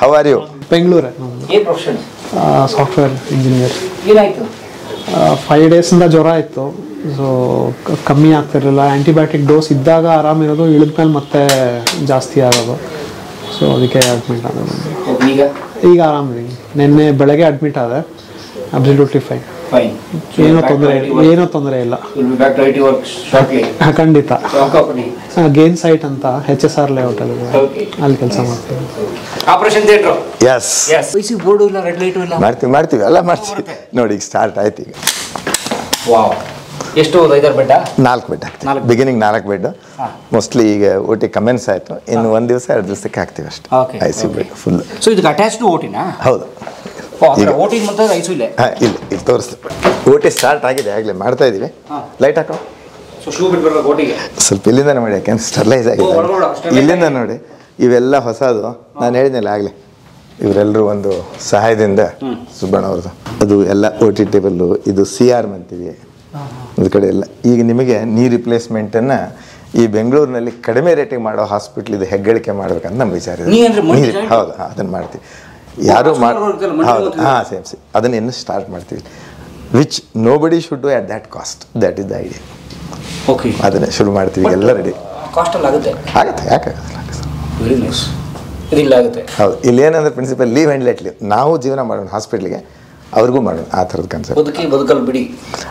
how are you Bengaluru. Software engineer ಏನಾಯ್ತು? ಫೈವ್ ಡೇಸಿಂದ ಜ್ವರ ಇತ್ತು. ಸೊ ಕಮ್ಮಿ ಆಗ್ತಿರಲಿಲ್ಲ ಆ್ಯಂಟಿಬಯೋಟಿಕ್ ಡೋಸ್ ಇದ್ದಾಗ ಆರಾಮಿರೋದು ಇಳಿದ್ಮೇಲೆ ಮತ್ತೆ ಜಾಸ್ತಿ ಆಗೋದು. ಸೊ ಅದಕ್ಕೆ ಅಡ್ಮಿಟ್ ಆಗೋದು ಈಗ? ಈಗ ಆರಾಮಿದ್ದೀನಿ ನಿನ್ನೆ ಬೆಳಗ್ಗೆ ಅಡ್ಮಿಟ್ ಆದೆ. ಅಬ್ಸಲ್ಯೂಟ್ಲಿ ಫೈನ್ ಫೈನ್ ಏನೋ ತೊಂದರೆ ಏನೋ ತೊಂದರೆ ಇಲ್ಲ. Will back to I T work shortly ಖಂಡಿತ. ಗೇನ್ ಸೈಟ್ ಅಂತ ಎಚ್ ಎಸ್ ಆರ್ ಲೇಔಟ್ ಅಲ್ಲಿ ಅಲ್ಲಿ ಕೆಲಸ ಮಾಡ್ತೀನಿ operation theatre yes yes I see ಇಲ್ಲ ರೆಡ್ ಲೈಟು ಇಲ್ಲ? ಮಾಡ್ತೀವಿ ಮಾಡ್ತೀವಿ ಎಲ್ಲ ಮಾಡ್ತೀವಿ. ನೋಡಿ ಈಗ ಸ್ಟಾರ್ಟ್ ಆಯ್ತು ಈಗ. ವಾವ್ ಎಷ್ಟು ಐದಾರು ಬೆಡ್ ನಾಲ್ಕು ಬೆಡ್ ಹಾಕ್ತೀವಿ ಬಿಗಿನಿಂಗ್ ನಾಲ್ಕು ಬೆಡ್ ಮೋಸ್ಟ್ಲಿ ಈಗ ಓಟಿ ಕಮೆನ್ಸ್ ಆಯಿತು. ಇನ್ನು ಒಂದು ದಿವಸ ಎರಡು ದಿವಸಕ್ಕೆ ಹಾಕ್ತೀವಿ ಅಷ್ಟೇ. I C bed full so ಇದಕ್ಕೆ ಅಟ್ಯಾಚ್ಡ್ ಓಟಿನಾ ಹೌದು. ಓಟಿಗೆ ಮತ್ತೆ ಐಸು ಇಲ್ಲೇ? ಹಾಂ ಇಲ್ಲ ಇಲ್ಲಿ ತೋರಿಸ್ತೀವಿ ಊಟಿ ಸ್ಟಾರ್ಟ್ ಆಗಿದೆ ಆಗಲೇ ಮಾಡ್ತಾ ಇದ್ದೀವಿ ಲೈಟ್ ಹಾಕೋ. ಸ್ವಲ್ಪ ಇಲ್ಲಿಂದ ನೋಡಿ ಯಾಕೆಂದ್ರೆ ಸ್ಟರ್ಲೈಸ್ ಆಗಿದೆ. ಇಲ್ಲಿಂದ ನೋಡಿ ಇವೆಲ್ಲ ಹೊಸದು. ನಾನು ಹೇಳಿದ್ನಲ್ಲ ಆಗಲೇ ಇವರೆಲ್ಲರೂ ಒಂದು ಸಹಾಯದಿಂದ ಸುಬ್ಬಣ್ಣ ಅವ್ರದ್ದು. ಅದು ಎಲ್ಲ ಒ ಟಿ ಟೇಬಲ್ಲು ಇದು ಸಿ ಆರ್ ಅಂತೀವಿ. ಒಂದು ಕಡೆ ಎಲ್ಲ. ಈಗ ನಿಮಗೆ ನೀ ರಿಪ್ಲೇಸ್ಮೆಂಟನ್ನು ಈ ಬೆಂಗಳೂರಿನಲ್ಲಿ ಕಡಿಮೆ ರೇಟಿಗೆ ಮಾಡೋ ಹಾಸ್ಪಿಟ್ಲ್ ಇದು ಹೆಗ್ಗಳಿಕೆ ಮಾಡ್ಬೇಕಂತ ನಮ್ಗೆ ವಿಚಾರ ಇದೆ? ಹೌದು ಅದನ್ನು ಮಾಡ್ತೀವಿ. ಯಾರು ಹೌದು. ಹಾಂ ಸೇಮ್ ಸೇಮ್ ಅದನ್ನು ಇನ್ನು ಸ್ಟಾರ್ಟ್ ಮಾಡ್ತೀವಿ. Which nobody should do at that cost that is the idea okay ಅದನ್ನೇ ಶುರು ಮಾಡ್ತೀವಿ ಎಲ್ಲ ರೆಡಿ ಕಾಸ್ಟಲ್ಲಿ ಆಗುತ್ತೆ. ಆಗುತ್ತೆ ಯಾಕೆ ಆಗೋದಿಲ್ಲ ವೆರಿ ನೈಸ್ ಇದಿಲ್ಲ ಆಗುತ್ತೆ. ಹೌದು. ಇಲ್ಲಿ ಏನಂದ್ರೆ principle live and let live ನಾವು ಜೀವನ ಮಾಡೋಣ ಹಾಸ್ಪಿಟ್ಲಿಗೆ ಅವ್ರಿಗೂ ಮಾಡೋಣ ಆ ಥರದ ಕನ್ಸರ್ ಬದುಕಿ ಬದುಕಲ್ಲಿ ಬಿಡಿ.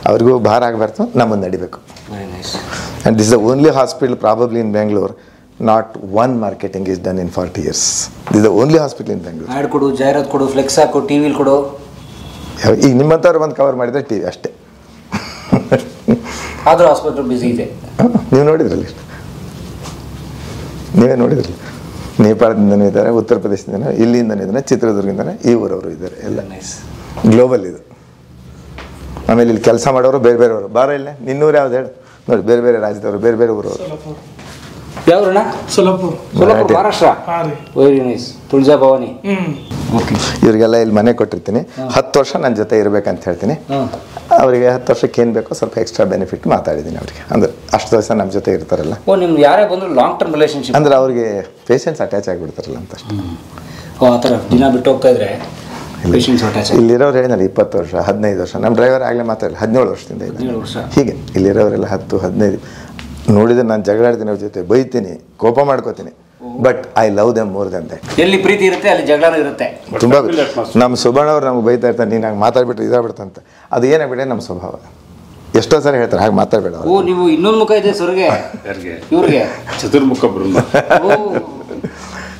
ಅವ್ರಿಗೂ ಭಾರ ಆಗಬಾರ್ದು ನಮ್ಮನ್ನು ನಡಿಬೇಕು. Very nice and this the only hospital probably in Bengaluru not one marketing is done in forty years this the only hospital in Bengaluru ad ಕೊಡು ಜಾಹೀರಾತು ಕೊಡು ಫ್ಲೆಕ್ಸ್ ಹಾಕು ಟಿ ವಿಲಿ ಕೊಡು ಈಗ ನಿಮ್ಮಂಥವ್ರು ಬಂದು ಕವರ್ ಮಾಡಿದರೆ ಟಿ ವಿ ಅಷ್ಟೇ. ಆದರೂ ಆಸ್ಪತ್ರೆ ಬ್ಯುಸಿ ಇದೆ. ನೀವು ನೋಡಿದ್ರಲ್ಲಿ ನೀವೇ ನೋಡಿದ್ರಲ್ಲ. ನೇಪಾಳದಿಂದನೂ ಇದ್ದಾರೆ ಉತ್ತರ ಪ್ರದೇಶದಿಂದ ಇಲ್ಲಿಂದನೂ ಇದ್ದಾರೆ ಚಿತ್ರದುರ್ಗದಿಂದನೇ ಈ ಊರವರು ಇದ್ದಾರೆ ಎಲ್ಲ. ನೈಸ್ ಗ್ಲೋಬಲ್ ಇದು. ಆಮೇಲೆ ಇಲ್ಲಿ ಕೆಲಸ ಮಾಡೋರು ಬೇರೆ ಬೇರೆಯವರು ಬಾರ ಇಲ್ಲೇ ನಿನ್ನೂರು ಯಾವ್ದು ಹೇಳು. ನೋಡಿ ಬೇರೆ ಬೇರೆ ರಾಜ್ಯದವರು ಬೇರೆ ಬೇರೆ ಊರವರು. ಯಾವ್ರಣ್ಣ? Solapur. Solapur Maharashtra? Very nice Tulja Bhavani okay. ಇವರಿಗೆಲ್ಲ ಇಲ್ಲಿ ಮನೆ ಕೊಟ್ಟಿರ್ತೀನಿ. ಹತ್ತು ವರ್ಷ ನನ್ನ ಜೊತೆ ಇರಬೇಕಂತ ಹೇಳ್ತೀನಿ. ಅವರಿಗೆ ಹತ್ತು ವರ್ಷಕ್ಕೆ ಏನು ಬೇಕೋ ಸ್ವಲ್ಪ ಎಕ್ಸ್ಟ್ರಾ ಬೆನಿಫಿಟ್ ಮಾತಾಡಿದ್ದೀನಿ ಅವರಿಗೆ. ಅಂದ್ರೆ ಅಷ್ಟು ದಿವಸ ನಮ್ಮ ಜೊತೆ ಇರ್ತಾರಲ್ಲ. ಓ ನಿಮ್ಗೆ ಯಾರೇ ಬಂದ್ರು ಲಾಂಗ್ ಟರ್ಮ್ ರಿಲೇಷನ್ಶಿಪ್ ಅಂದ್ರೆ ಅವ್ರಿಗೆ ಪೇಷನ್ಸ್ ಅಟ್ಯಾಚ್ ಆಗಿಬಿಡ್ತಾರಲ್ಲ ಅಂತ ಅಷ್ಟೇ. ಓ ಆ ಥರ ದಿನ ಬಿಟ್ಟು ಹೋಗ್ತಾ ಇದ್ರೆ ಇಲ್ಲಿರೋರು ಹೇಳಿದ್ರೆ ಇಪ್ಪತ್ತು ವರ್ಷ ಹದಿನೈದು ವರ್ಷ. ನಮ್ಮ ಡ್ರೈವರ್ ಆಗಲೇ ಮಾತಾಡಲ್ಲ ಹದಿನೇಳು ವರ್ಷದಿಂದ ವರ್ಷ. ಹೀಗೆ ಇಲ್ಲಿರೋರೆಲ್ಲ ಹತ್ತು ಹದಿನೈದು. ನೋಡಿದ್ರೆ ನಾನು ಜಗಳಾಡ್ತೀನಿ ಅವ್ರ ಜೊತೆ ಬೈತೀನಿ ಕೋಪ ಮಾಡ್ಕೋತೀನಿ but I love them more than that ಎಲ್ಲಿ ಪ್ರೀತಿ ಇರುತ್ತೆ ಅಲ್ಲಿ ಜಗಳ ಇರುತ್ತೆ. ತುಂಬಾ ನಮ್ಮ ಸುಬಾಣ ಅವ್ರು ನಮ್ಗೆ ಬೈತಾ ಇರ್ತಾರೆ ನೀನು ಹಂಗೆ ಮಾತಾಡ್ಬಿಟ್ರೆ ಇದಾಗ್ಬಿಡ್ತಂತ ಅದು ಏನಾಗ್ಬಿಟ್ಟೆ ನಮ್ಮ ಸ್ವಭಾವ. ಎಷ್ಟೋ ಸರಿ ಹೇಳ್ತಾರೆ ಹಾಗೆ ಮಾತಾಡಬೇಡ ಓ ನೀವು ಇನ್ನೊಂದು ಮುಖ ಇದೆ ಸರ್ಗೆ? ಇವ್ರಿಗೆ? ಚತುರ್ಮುಖ ಬ್ರಹ್ಮ. ಓ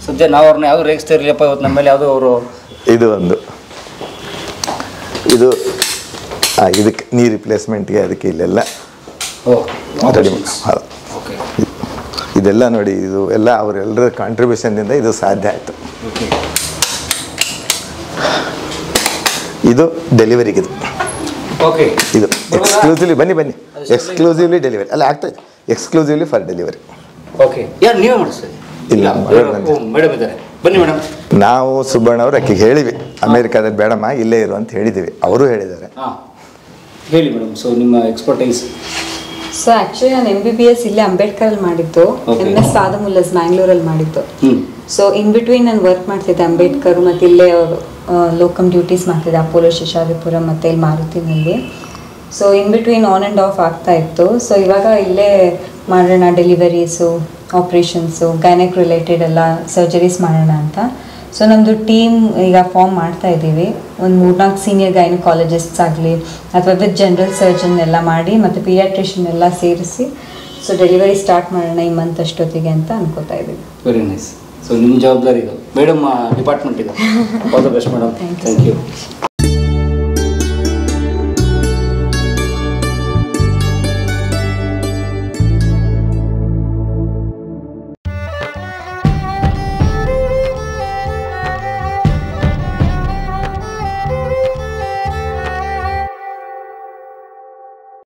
ಸದ್ಯ ನಾವು ಅವ್ರನ್ನ ಯಾವ್ದು ರೇಗಿಸ್ತಾ ಇರಲಿಲ್ಲಪ್ಪ ಇವತ್ತು ನಮ್ಮ ಮೇಲೆ ಯಾವುದೋ ಅವರು? ಇದು ಒಂದು. ಇದು ಆ, ಇದಕ್ಕೆ ನೀ ರಿಪ್ಲೇಸ್ಮೆಂಟ್ಗೆ ಅದಕ್ಕೆ ಇಲ್ಲೆಲ್ಲ. ಇದೆಲ್ಲ ನೋಡಿ ಇದು ಎಲ್ಲ ಅವರೆಲ್ಲರ ಕಾಂಟ್ರಿಬ್ಯೂಷನ್ನಿಂದ ಇದು ಸಾಧ್ಯ ಆಯಿತು. ಇದು ಡೆಲಿವರಿಗಿದು ಓಕೆ. ಇದು ಎಕ್ಸ್ಕ್ಲೂಸಿವ್ಲಿ ಬನ್ನಿ ಬನ್ನಿ. ಎಕ್ಸ್ಕ್ಲೂಸಿವ್ಲಿ ಡೆಲಿವರಿ ಅಲ್ಲ ಆಗ್ತದೆ ಎಕ್ಸ್ಕ್ಲೂಸಿವ್ಲಿ ಫಾರ್ ಡೆಲಿವರಿ ಓಕೆ. ಯಾರು ನೀವೇ ಮಾಡಿಸ್ತೀರಿ ಇಲ್ಲ, ಮೇಡಮ್ ಇದ್ದಾರೆ. ಬನ್ನಿ ಮೇಡಮ್ ನಾವು ಸುಬ್ಬಣ್ಣ ಅವ್ರು ಅಕ್ಕಿಗೆ ಹೇಳಿವಿ. ಅಮೇರಿಕಾದಲ್ಲಿ ಬೇಡಮ್ಮ ಇಲ್ಲೇ ಇರು ಅಂತ ಹೇಳಿದ್ದೀವಿ ಅವರು ಹೇಳಿದ್ದಾರೆ. ಹೇಳಿ ಮೇಡಮ್ ಸೊ ನಿಮ್ಮ ಎಕ್ಸ್ಪರ್ಟೈಸ್ ಸೊ ಆಕ್ಚುಲಿ ನಾನು ಎಂ ಬಿ ಬಿ ಎಸ್ ಇಲ್ಲೇ ಅಂಬೇಡ್ಕರಲ್ಲಿ ಮಾಡಿದ್ದು. ಎಂ ಎಂ ಎಸ್ ಸಾದಮುಲ್ಲಸ್ ಮ್ಯಾಂಗ್ಳೂರಲ್ಲಿ ಮಾಡಿದ್ದು. ಸೊ ಇನ್ ಬಿಟ್ವೀನ್ ನಾನು ವರ್ಕ್ ಮಾಡ್ತಿದ್ದೆ ಅಂಬೇಡ್ಕರ್ ಮತ್ತೆ ಇಲ್ಲೇ ಲೋಕಮ್ ಡ್ಯೂಟೀಸ್ ಮಾಡ್ತಿದ್ದೆ ಅಪೋಲೋ ಶಿಶಾದಿಪುರ ಮತ್ತೆ ಇಲ್ಲಿ ಮಾರುತಿನಲ್ಲಿ so in between on and off ಆಗ್ತಾ ಇತ್ತು. ಸೊ ಇವಾಗ ಇಲ್ಲೇ ಮಾಡೋಣ ಡೆಲಿವರೀಸು ಆಪ್ರೇಷನ್ಸು ಗೈನೆಕ್ ರಿಲೇಟೆಡ್ ಎಲ್ಲ ಸರ್ಜರೀಸ್ ಮಾಡೋಣ ಅಂತ. ಸೊ ನಮ್ಮದು ಟೀಮ್ ಈಗ ಫಾರ್ಮ್ ಮಾಡ್ತಾ ಇದ್ದೀವಿ. ಒಂದು ಮೂರ್ನಾಲ್ಕು ಸೀನಿಯರ್ ಗೈನಕಾಲಜಿಸ್ಟ್ಸ್ ಆಗಲಿ ಅಥವಾ ವಿತ್ ಜನರಲ್ ಸರ್ಜನ್ ಎಲ್ಲ ಮಾಡಿ ಮತ್ತು ಪಿಯಾಟ್ರಿಷನ್ ಎಲ್ಲ ಸೇರಿಸಿ ಸೊ ಡೆಲಿವರಿ ಸ್ಟಾರ್ಟ್ ಮಾಡೋಣ ಈ ಮಂತ್ ಅಷ್ಟೊತ್ತಿಗೆ ಅಂತ ಅನ್ಕೋತಾ ಇದ್ದೀವಿ. ವೆರಿ ನೈಸ್ ಸೊ ನಿಮ್ಮ ಜವಾಬ್ದಾರಿ ಇದು. ಮೇಡಮ್ ಡಿಪಾರ್ಟ್ಮೆಂಟ್ ಇದು all the best madam thank you